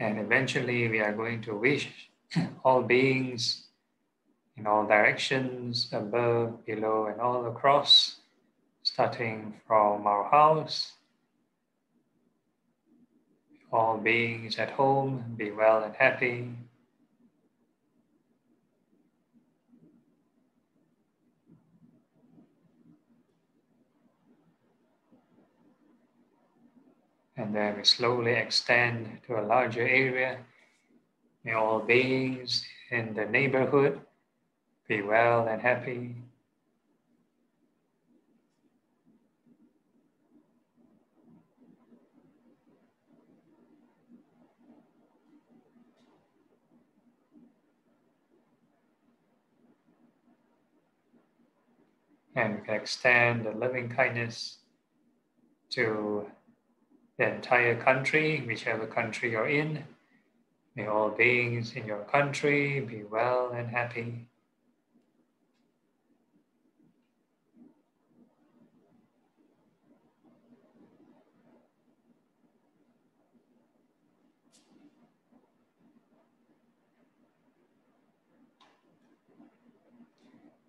And eventually, we are going to wish *laughs* all beings in all directions, above, below, and all across, starting from our house. All beings at home, be well and happy. And then we slowly extend to a larger area. May all beings in the neighborhood be well and happy. And we can extend the loving kindness to the entire country, whichever country you're in. May all beings in your country be well and happy.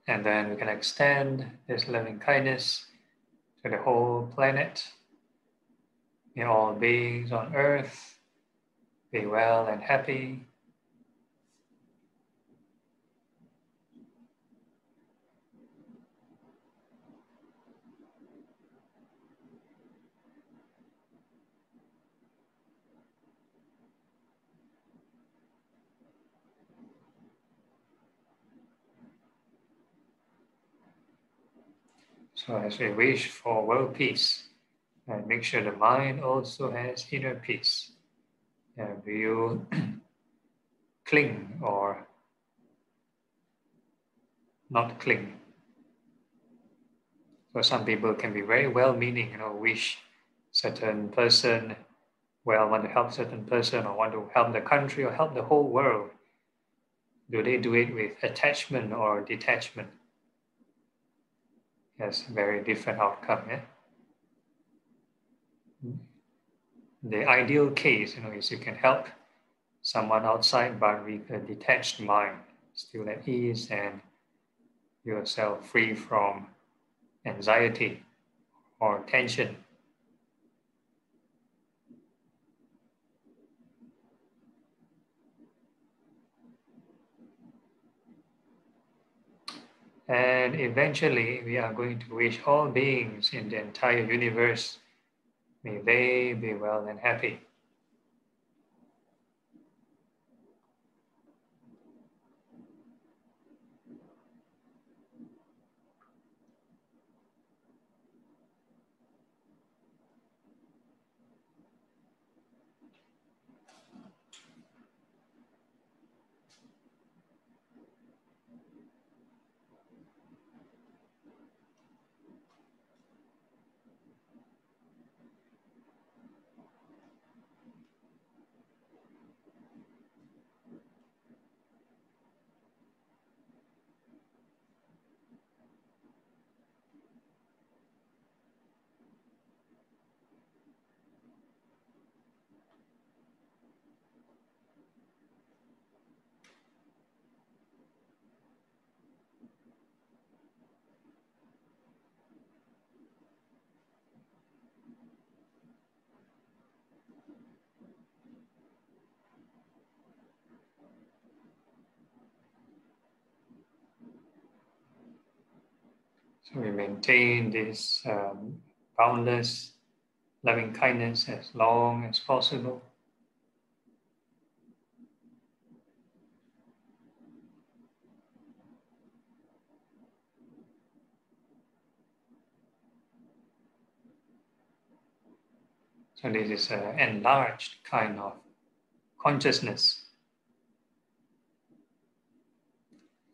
And then we can extend this loving kindness to the whole planet. May all beings on earth be well and happy. So as we wish for world peace, and make sure the mind also has inner peace. And you *clears throat* cling or not cling? So some people can be very well-meaning, you know, wish certain person well, want to help certain person or want to help the country or help the whole world. Do they do it with attachment or detachment? has very different outcome. Yeah? The ideal case, you know, is you can help someone outside, but with a detached mind, still at ease and yourself free from anxiety or tension. And eventually, we are going to wish all beings in the entire universe, may they be well and happy. So we maintain this um, boundless loving kindness as long as possible. So this is an enlarged kind of consciousness.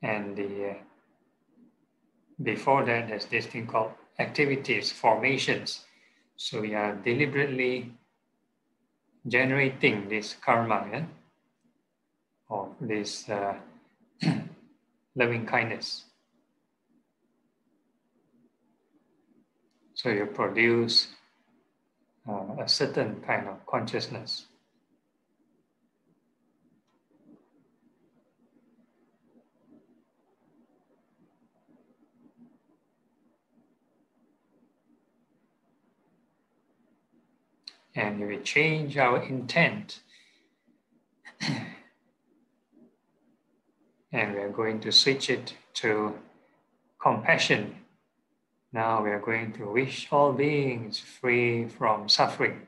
And the uh, before that, there's this thing called activities, formations. So we are deliberately generating this karma, yeah? or this uh, *clears throat* loving kindness. So you produce uh, a certain kind of consciousness. And we change our intent. *clears throat* and we are going to switch it to compassion. Now we are going to wish all beings free from suffering.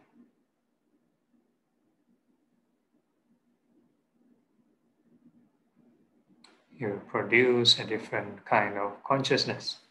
You produce a different kind of consciousness.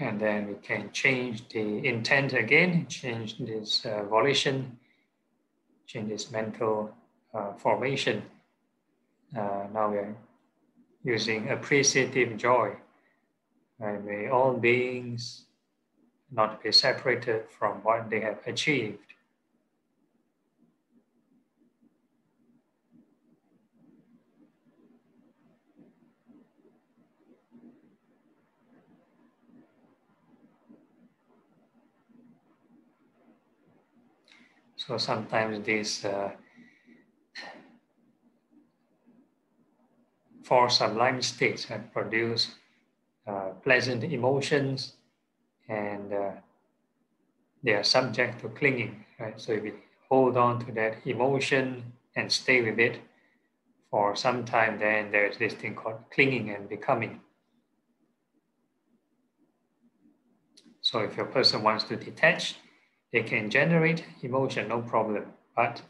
And then we can change the intent again, change this uh, volition, change this mental uh, formation. Uh, now we are using appreciative joy. And may all beings not be separated from what they have achieved. So sometimes these uh, four sublime states have produced uh, pleasant emotions and uh, they are subject to clinging, right? So if we hold on to that emotion and stay with it for some time, then there's this thing called clinging and becoming. So if your person wants to detach, they can generate emotion, no problem. But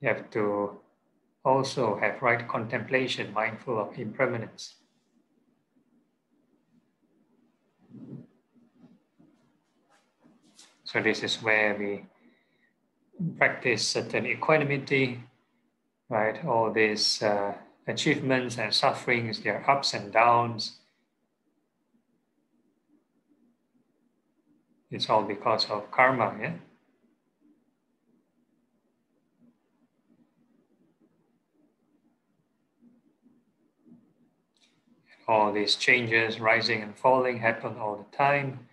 you have to also have right contemplation, mindful of impermanence. So this is where we practice certain equanimity, right? All these uh, achievements and sufferings, their ups and downs, It's all because of karma, yeah? All these changes, rising and falling, happen all the time.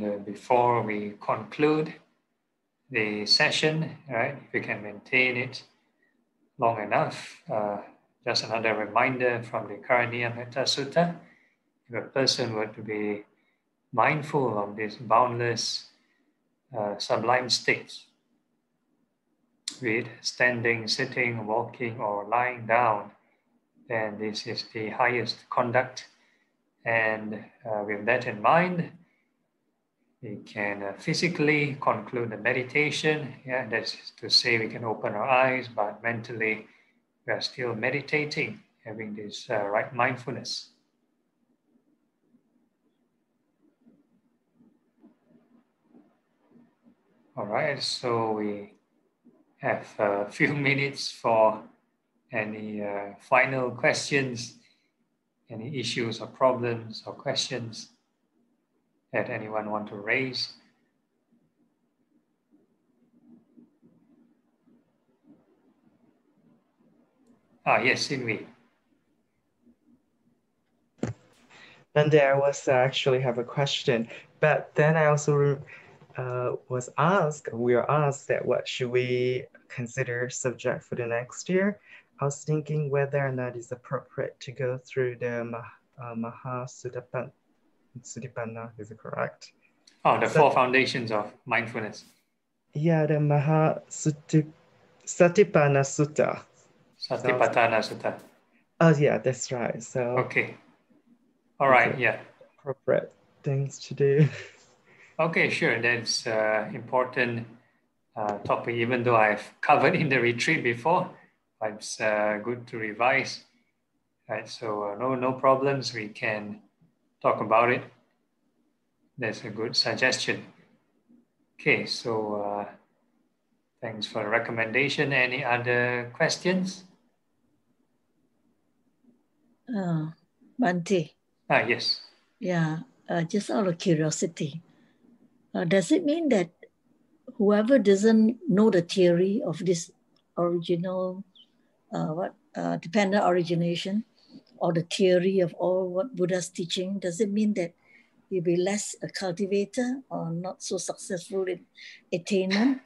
And uh, before we conclude the session, right, if we can maintain it long enough, uh, just another reminder from the Karaniya Metta Sutta, if a person were to be mindful of these boundless uh, sublime states, be it standing, sitting, walking, or lying down, then this is the highest conduct. And uh, with that in mind, we can uh, physically conclude the meditation. Yeah, that's to say we can open our eyes, but mentally we are still meditating, having this uh, right mindfulness. All right, so we have a few *laughs* minutes for any uh, final questions, any issues or problems or questions that anyone want to raise? Ah, yes, Sinvi. And there was uh, actually have a question, but then I also uh, was asked, we were asked that what should we consider subject for the next year? I was thinking whether or not it's appropriate to go through the uh, Mahasutapan Satipatthana, is it correct? Oh, the four foundations of mindfulness. Yeah, the Maha Satipatthana Sutta. Satipatthana Sutta. Oh, yeah, that's right. So, okay. All right, yeah. Appropriate things to do. *laughs* Okay, sure. That's uh, important uh, topic, even though I've *laughs* covered in the retreat before, it's uh, good to revise. Right, so uh, no, no problems. We can talk about it. That's a good suggestion. Okay, so uh, thanks for the recommendation. Any other questions? Uh, Bhante. Ah, yes. Yeah, uh, just out of curiosity, uh, does it mean that whoever doesn't know the theory of this original, uh, what uh, dependent origination, or the theory of all what Buddha's teaching, does it mean that you'll be less a cultivator or not so successful in attainment?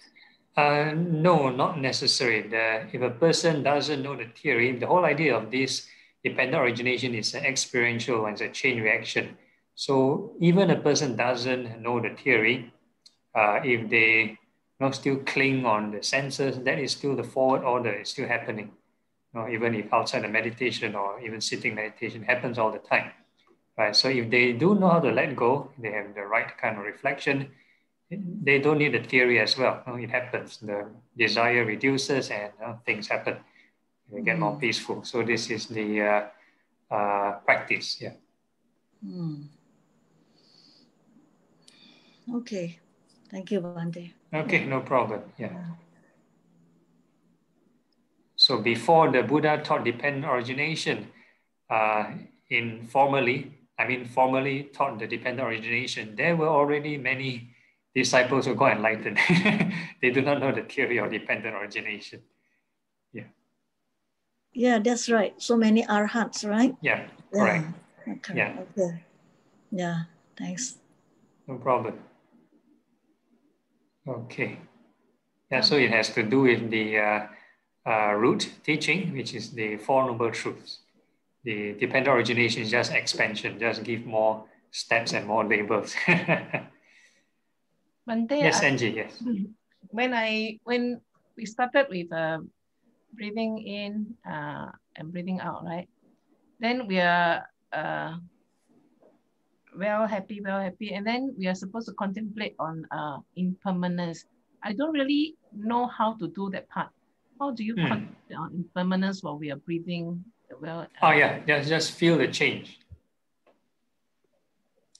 Uh, no, not necessary. The, if a person doesn't know the theory, the whole idea of this dependent origination is an experiential and it's a chain reaction. So even a person doesn't know the theory, uh, if they you know, still cling on the senses, that is still the forward order, is still happening. You know, even if outside the meditation or even sitting meditation happens all the time. Right. So if they do know how to let go, they have the right kind of reflection, they don't need the theory as well. You know, it happens. The desire reduces and you know, things happen. They get mm. more peaceful. So this is the uh, uh, practice. Yeah. Mm. Okay. Thank you, Bhante. Okay, no problem. Yeah. So before the Buddha taught dependent origination, uh, informally, I mean formally taught the dependent origination, there were already many disciples who got enlightened. *laughs* they do not know the theory of dependent origination. Yeah. Yeah, that's right. So many arhats, right? Yeah, correct. Yeah. Okay. Yeah. Okay. Yeah, thanks. No problem. Okay. Yeah, so it has to do with the uh, uh, root teaching, which is the Four Noble Truths. The dependent origination is just expansion, just give more steps and more labels. Bhante, *laughs* yes, Angie, yes. When I when we started with uh, breathing in uh, and breathing out, right? Then we are uh, well happy, well happy. And then we are supposed to contemplate on uh, impermanence. I don't really know how to do that part. How do you mm. on impermanence while we are breathing well? Uh, oh yeah, just, just feel the change.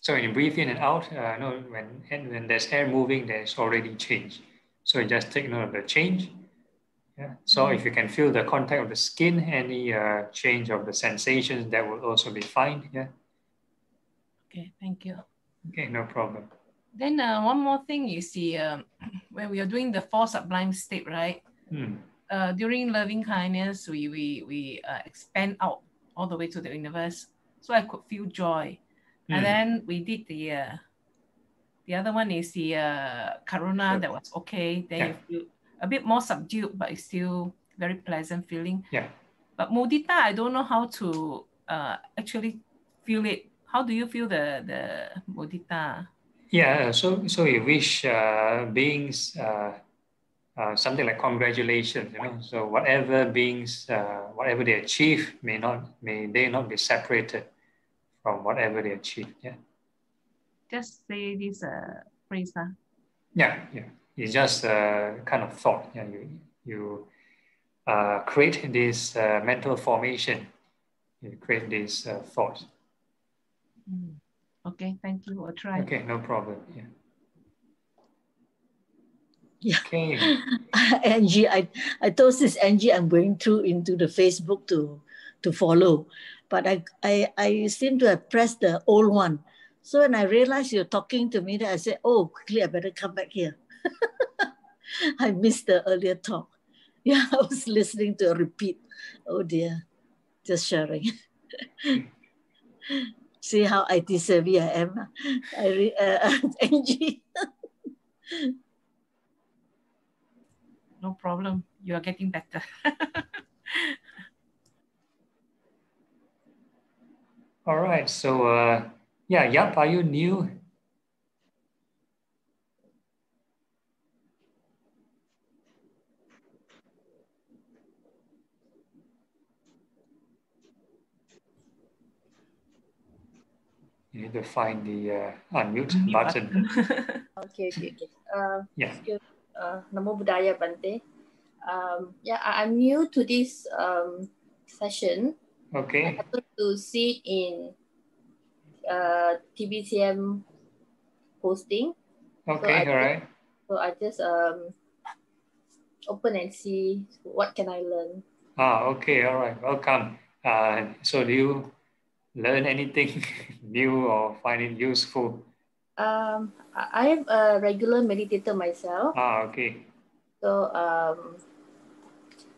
So when you breathe in and out, uh, no, when, when there's air moving, there's already change. So you just take note of the change. Yeah. So mm. if you can feel the contact of the skin, any uh, change of the sensations, that will also be fine. Yeah. Okay, thank you. Okay, no problem. Then uh, one more thing you see, um, *clears throat* when we are doing the four sublime state, right? Hmm. Uh, during loving kindness, we we we uh, expand out all the way to the universe, so I could feel joy. And hmm. then we did the uh, the other one is the uh, karuna that was okay. Then yeah. you feel a bit more subdued, but it's still very pleasant feeling. Yeah. But mudita, I don't know how to uh, actually feel it how do you feel the the mudita? Yeah, so so you wish uh, beings uh, uh, something like congratulations, you know. So whatever beings, uh, whatever they achieve, may not may they not be separated from whatever they achieve. Yeah. Just say this uh, phrase, huh? Yeah, yeah. It's just a kind of thought. Yeah, you you uh, create this uh, mental formation. You create this uh, thought. Mm. Okay, thank you. I'll try. Okay, no problem. Yeah. Yeah. Okay. *laughs* Angie, I, I told this Angie I'm going through into the Facebook to to follow. But I, I I seem to have pressed the old one. So when I realized you're talking to me, then I said, oh, quickly, I better come back here. *laughs* I missed the earlier talk. *laughs* Yeah, I was listening to a repeat. Oh dear, just sharing. see how IT savvy I am. I re, uh, Angie. No problem. You are getting better. *laughs* All right. So, uh, yeah, Yap, are you new you need to find the uh, unmute button. *laughs* okay, okay, okay. Uh, yeah. Uh, Namo Buddhaya Bhante. Um, yeah, I, am new to this um, session. Okay. I happen to see in uh, TBCM posting. Okay, so all right. So I just um, open and see what can I learn. Ah, okay, all right. Welcome. Uh, so do you learn anything *laughs* new or find it useful? Um, I am a regular meditator myself. Ah, okay. So, um,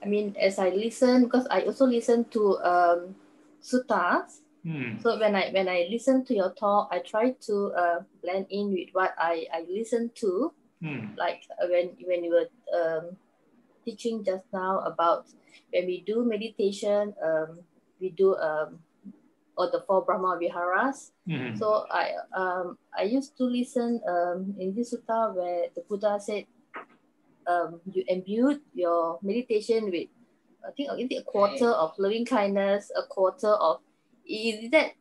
I mean, as I listen, because I also listen to um, suttas. Hmm. So when I when I listen to your talk, I try to uh, blend in with what I I listen to. Hmm. Like uh, when when you were um, teaching just now about when we do meditation, um, we do um, or the four Brahma Viharas. Mhm. So I um I used to listen um in this sutta where the Buddha said um you imbued your meditation with I think I think a quarter of loving kindness, a quarter of is that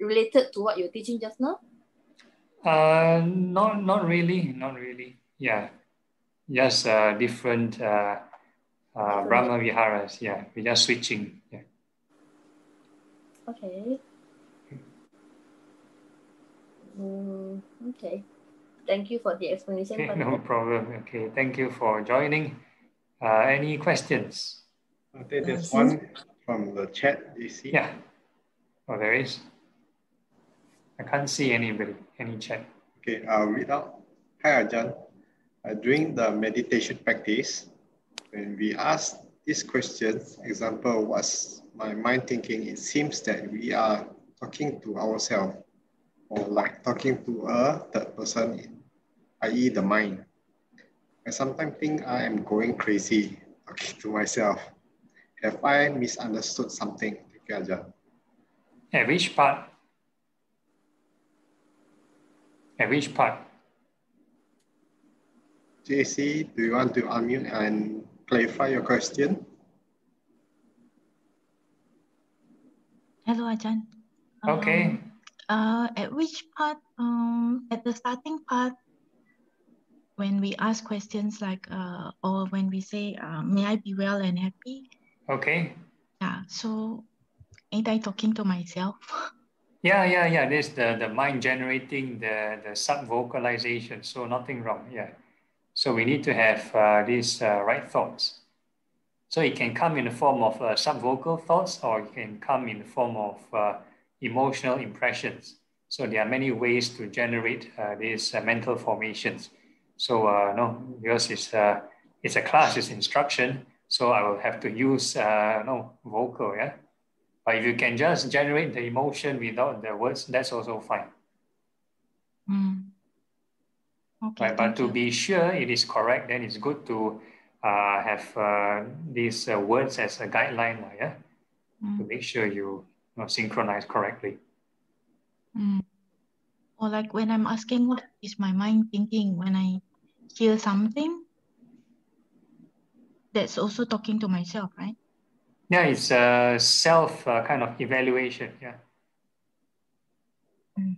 related to what you're teaching just now? Uh, not not really, not really. Yeah, just uh, different uh, uh, Brahma Viharas. Yeah, we're just switching. Yeah. Okay. Mm, okay. Thank you for the explanation. *laughs* Okay, no problem. Okay, thank you for joining. Uh, any questions? I think there's Uh, one from the chat, you see? Yeah. Oh, there is. I can't see anybody, any chat. Okay, I'll read out. Hi, Ajahn. Uh, during the meditation practice, when we ask these question example, was my mind thinking? It seems that we are talking to ourselves or like talking to a third person, i.e. the mind. I sometimes think I am going crazy talking to myself. Have I misunderstood something? Thank you, Ajahn. At which part? At which part? JC, do you want to unmute and clarify your question? Hello, Ajahn. Okay. Um, uh, at which part? Um, at the starting part, when we ask questions like, uh, or when we say, uh, "May I be well and happy?" Okay. Yeah. So, ain't I talking to myself? *laughs* Yeah, yeah, yeah. There's the, the mind generating the, the sub vocalization. So nothing wrong. Yeah. So we need to have uh, these uh, right thoughts. So it can come in the form of uh, sub vocal thoughts or it can come in the form of uh, emotional impressions. So there are many ways to generate uh, these uh, mental formations. So no, yours is it's a class, it's instruction. So I will have to use no vocal, yeah. But if you can just generate the emotion without the words, that's also fine. Mm. Okay. Right? But to you. be sure it is correct, then it's good to uh, have uh, these uh, words as a guideline, yeah, to Mm. make sure you, you know, synchronize correctly. Mm. Or like when I'm asking what is my mind thinking when I hear something, that's also talking to myself, right? Yeah, it's a self uh, kind of evaluation. Yeah. Mm.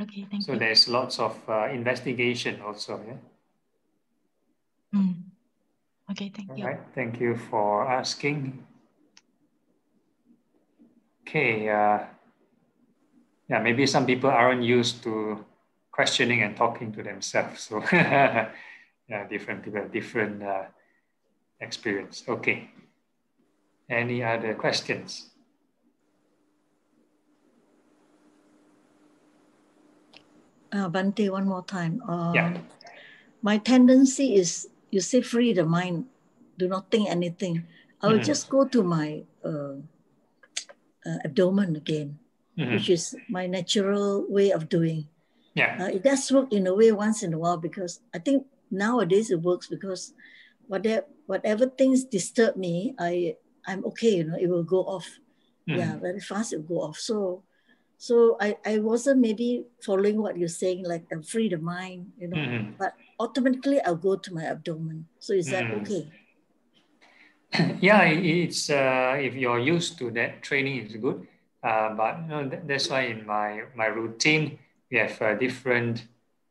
Okay, thank So you. there's lots of uh, investigation also. Yeah. Mm. Okay, thank All you. right. Thank you for asking. Okay. Uh, yeah, maybe some people aren't used to questioning and talking to themselves. So *laughs* yeah, different people, have different uh, experience. Okay. Any other questions? Uh, Bhante, one more time. Uh, Yeah. My tendency is you say free the mind, do not think anything. I will Mhm. just go to my uh, uh, abdomen again, Mhm. which is my natural way of doing. Yeah. Uh, it does work in a way once in a while because I think nowadays it works because whatever whatever things disturb me, I I'm okay. You know, it will go off. Yeah, Mhm. very fast it will go off. So, so I I wasn't maybe following what you're saying, like uh, free the mind. You know, Mhm. but automatically I'll go to my abdomen. So is that Mm. okay? *coughs* yeah, it's uh, if you're used to that training, it's good. Uh, but you know, that's why in my my routine we have uh, different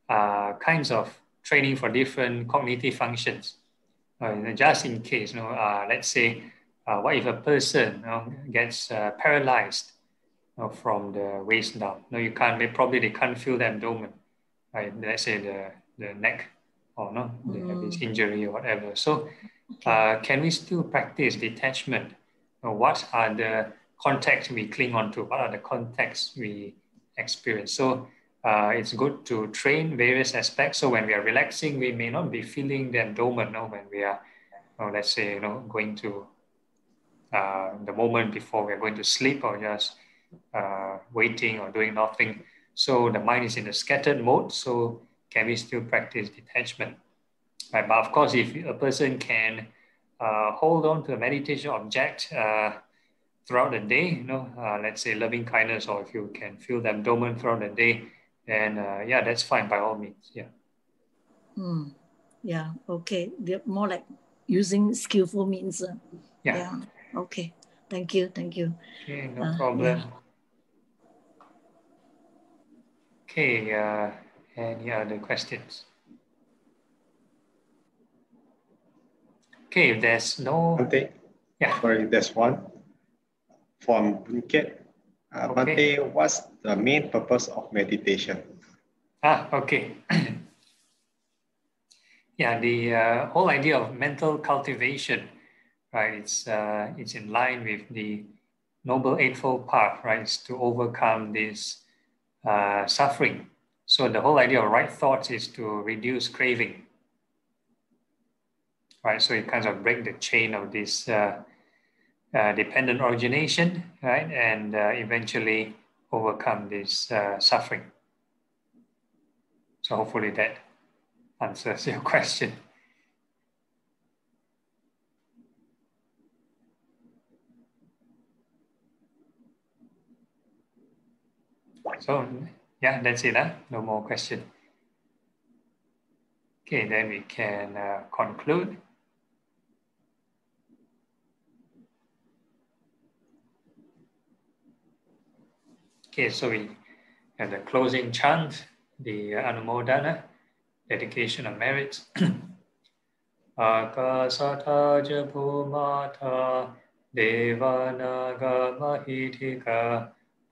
uh, kinds of training for different cognitive functions. Uh, just in case, you know, uh, let's say, uh, what if a person you know, gets uh, paralyzed you know, from the waist down? No, you can't. They probably they can't feel the abdomen. Right? Let's say the the neck, or no, they have this injury or whatever. So uh, can we still practice detachment? Uh, what are the contexts we cling on to? What are the contexts we experience? So uh, it's good to train various aspects. So when we are relaxing, we may not be feeling the abdomen. No, when we are, oh, let's say, you know, going to uh, the moment before we're going to sleep or just uh, waiting or doing nothing. So the mind is in a scattered mode. So can we still practice detachment? Right, but of course, if a person can uh, hold on to a meditation object uh, throughout the day, you know, uh, let's say loving kindness, or if you can feel them dormant throughout the day, then uh, yeah, that's fine by all means. Yeah. Mm. Yeah. Okay. They're more like using skillful means. Uh, yeah. yeah. Okay. Thank you. Thank you. Okay. No uh, problem. Yeah. Okay. Uh, any other questions? Okay, if there's no... Bhante, yeah. sorry, there's one from Bunket. Uh, okay. Bhante, what's the main purpose of meditation? Ah, okay. *clears throat* yeah, the uh, whole idea of mental cultivation, right? It's uh, it's in line with the noble eightfold path, right? It's to overcome this uh, suffering. So the whole idea of right thoughts is to reduce craving, right? So you kind of break the chain of this uh, uh, dependent origination, right? And uh, eventually overcome this uh, suffering. So hopefully that answers *laughs* your question. So yeah, that's it. Huh? No more question. Okay, then we can uh, conclude. Okay, so we have the closing chant, the Anumodana, dedication of merits. *clears throat* Akasata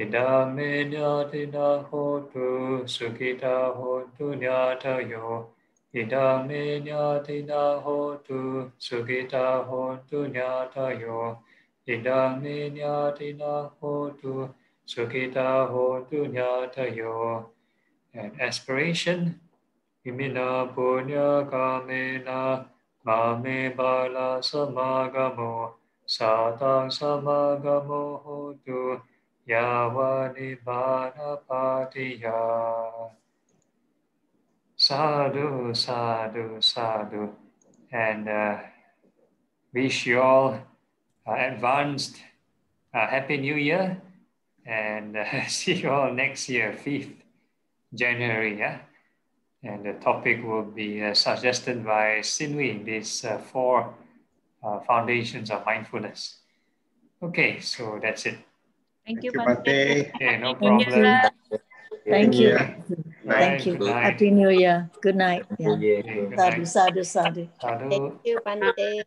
Idame nyatina hotu, sukita hotu nyatayo. Idame nyatina hotu, sukita hotu nyatayo. Idame nyatina hotu, Sukita hotu nyatayo. And aspiration, imina punya kamena, mame bala samagamo, satang samagamo hotu, yavani bana patiya. Sadhu, sadhu, sadhu. And uh, wish you all uh, advanced uh, Happy New Year and uh, *laughs* see you all next year, 5th January. Yeah? And the topic will be uh, suggested by Sinwi, these uh, four foundations of mindfulness. Okay, so that's it. Thank you, Bhante. Okay, no problem. Thank you. Thank you. Happy New Year. Good night. Yeah. Sadhu, sadhu, sadhu. Sadhu. Thank you, Bhante.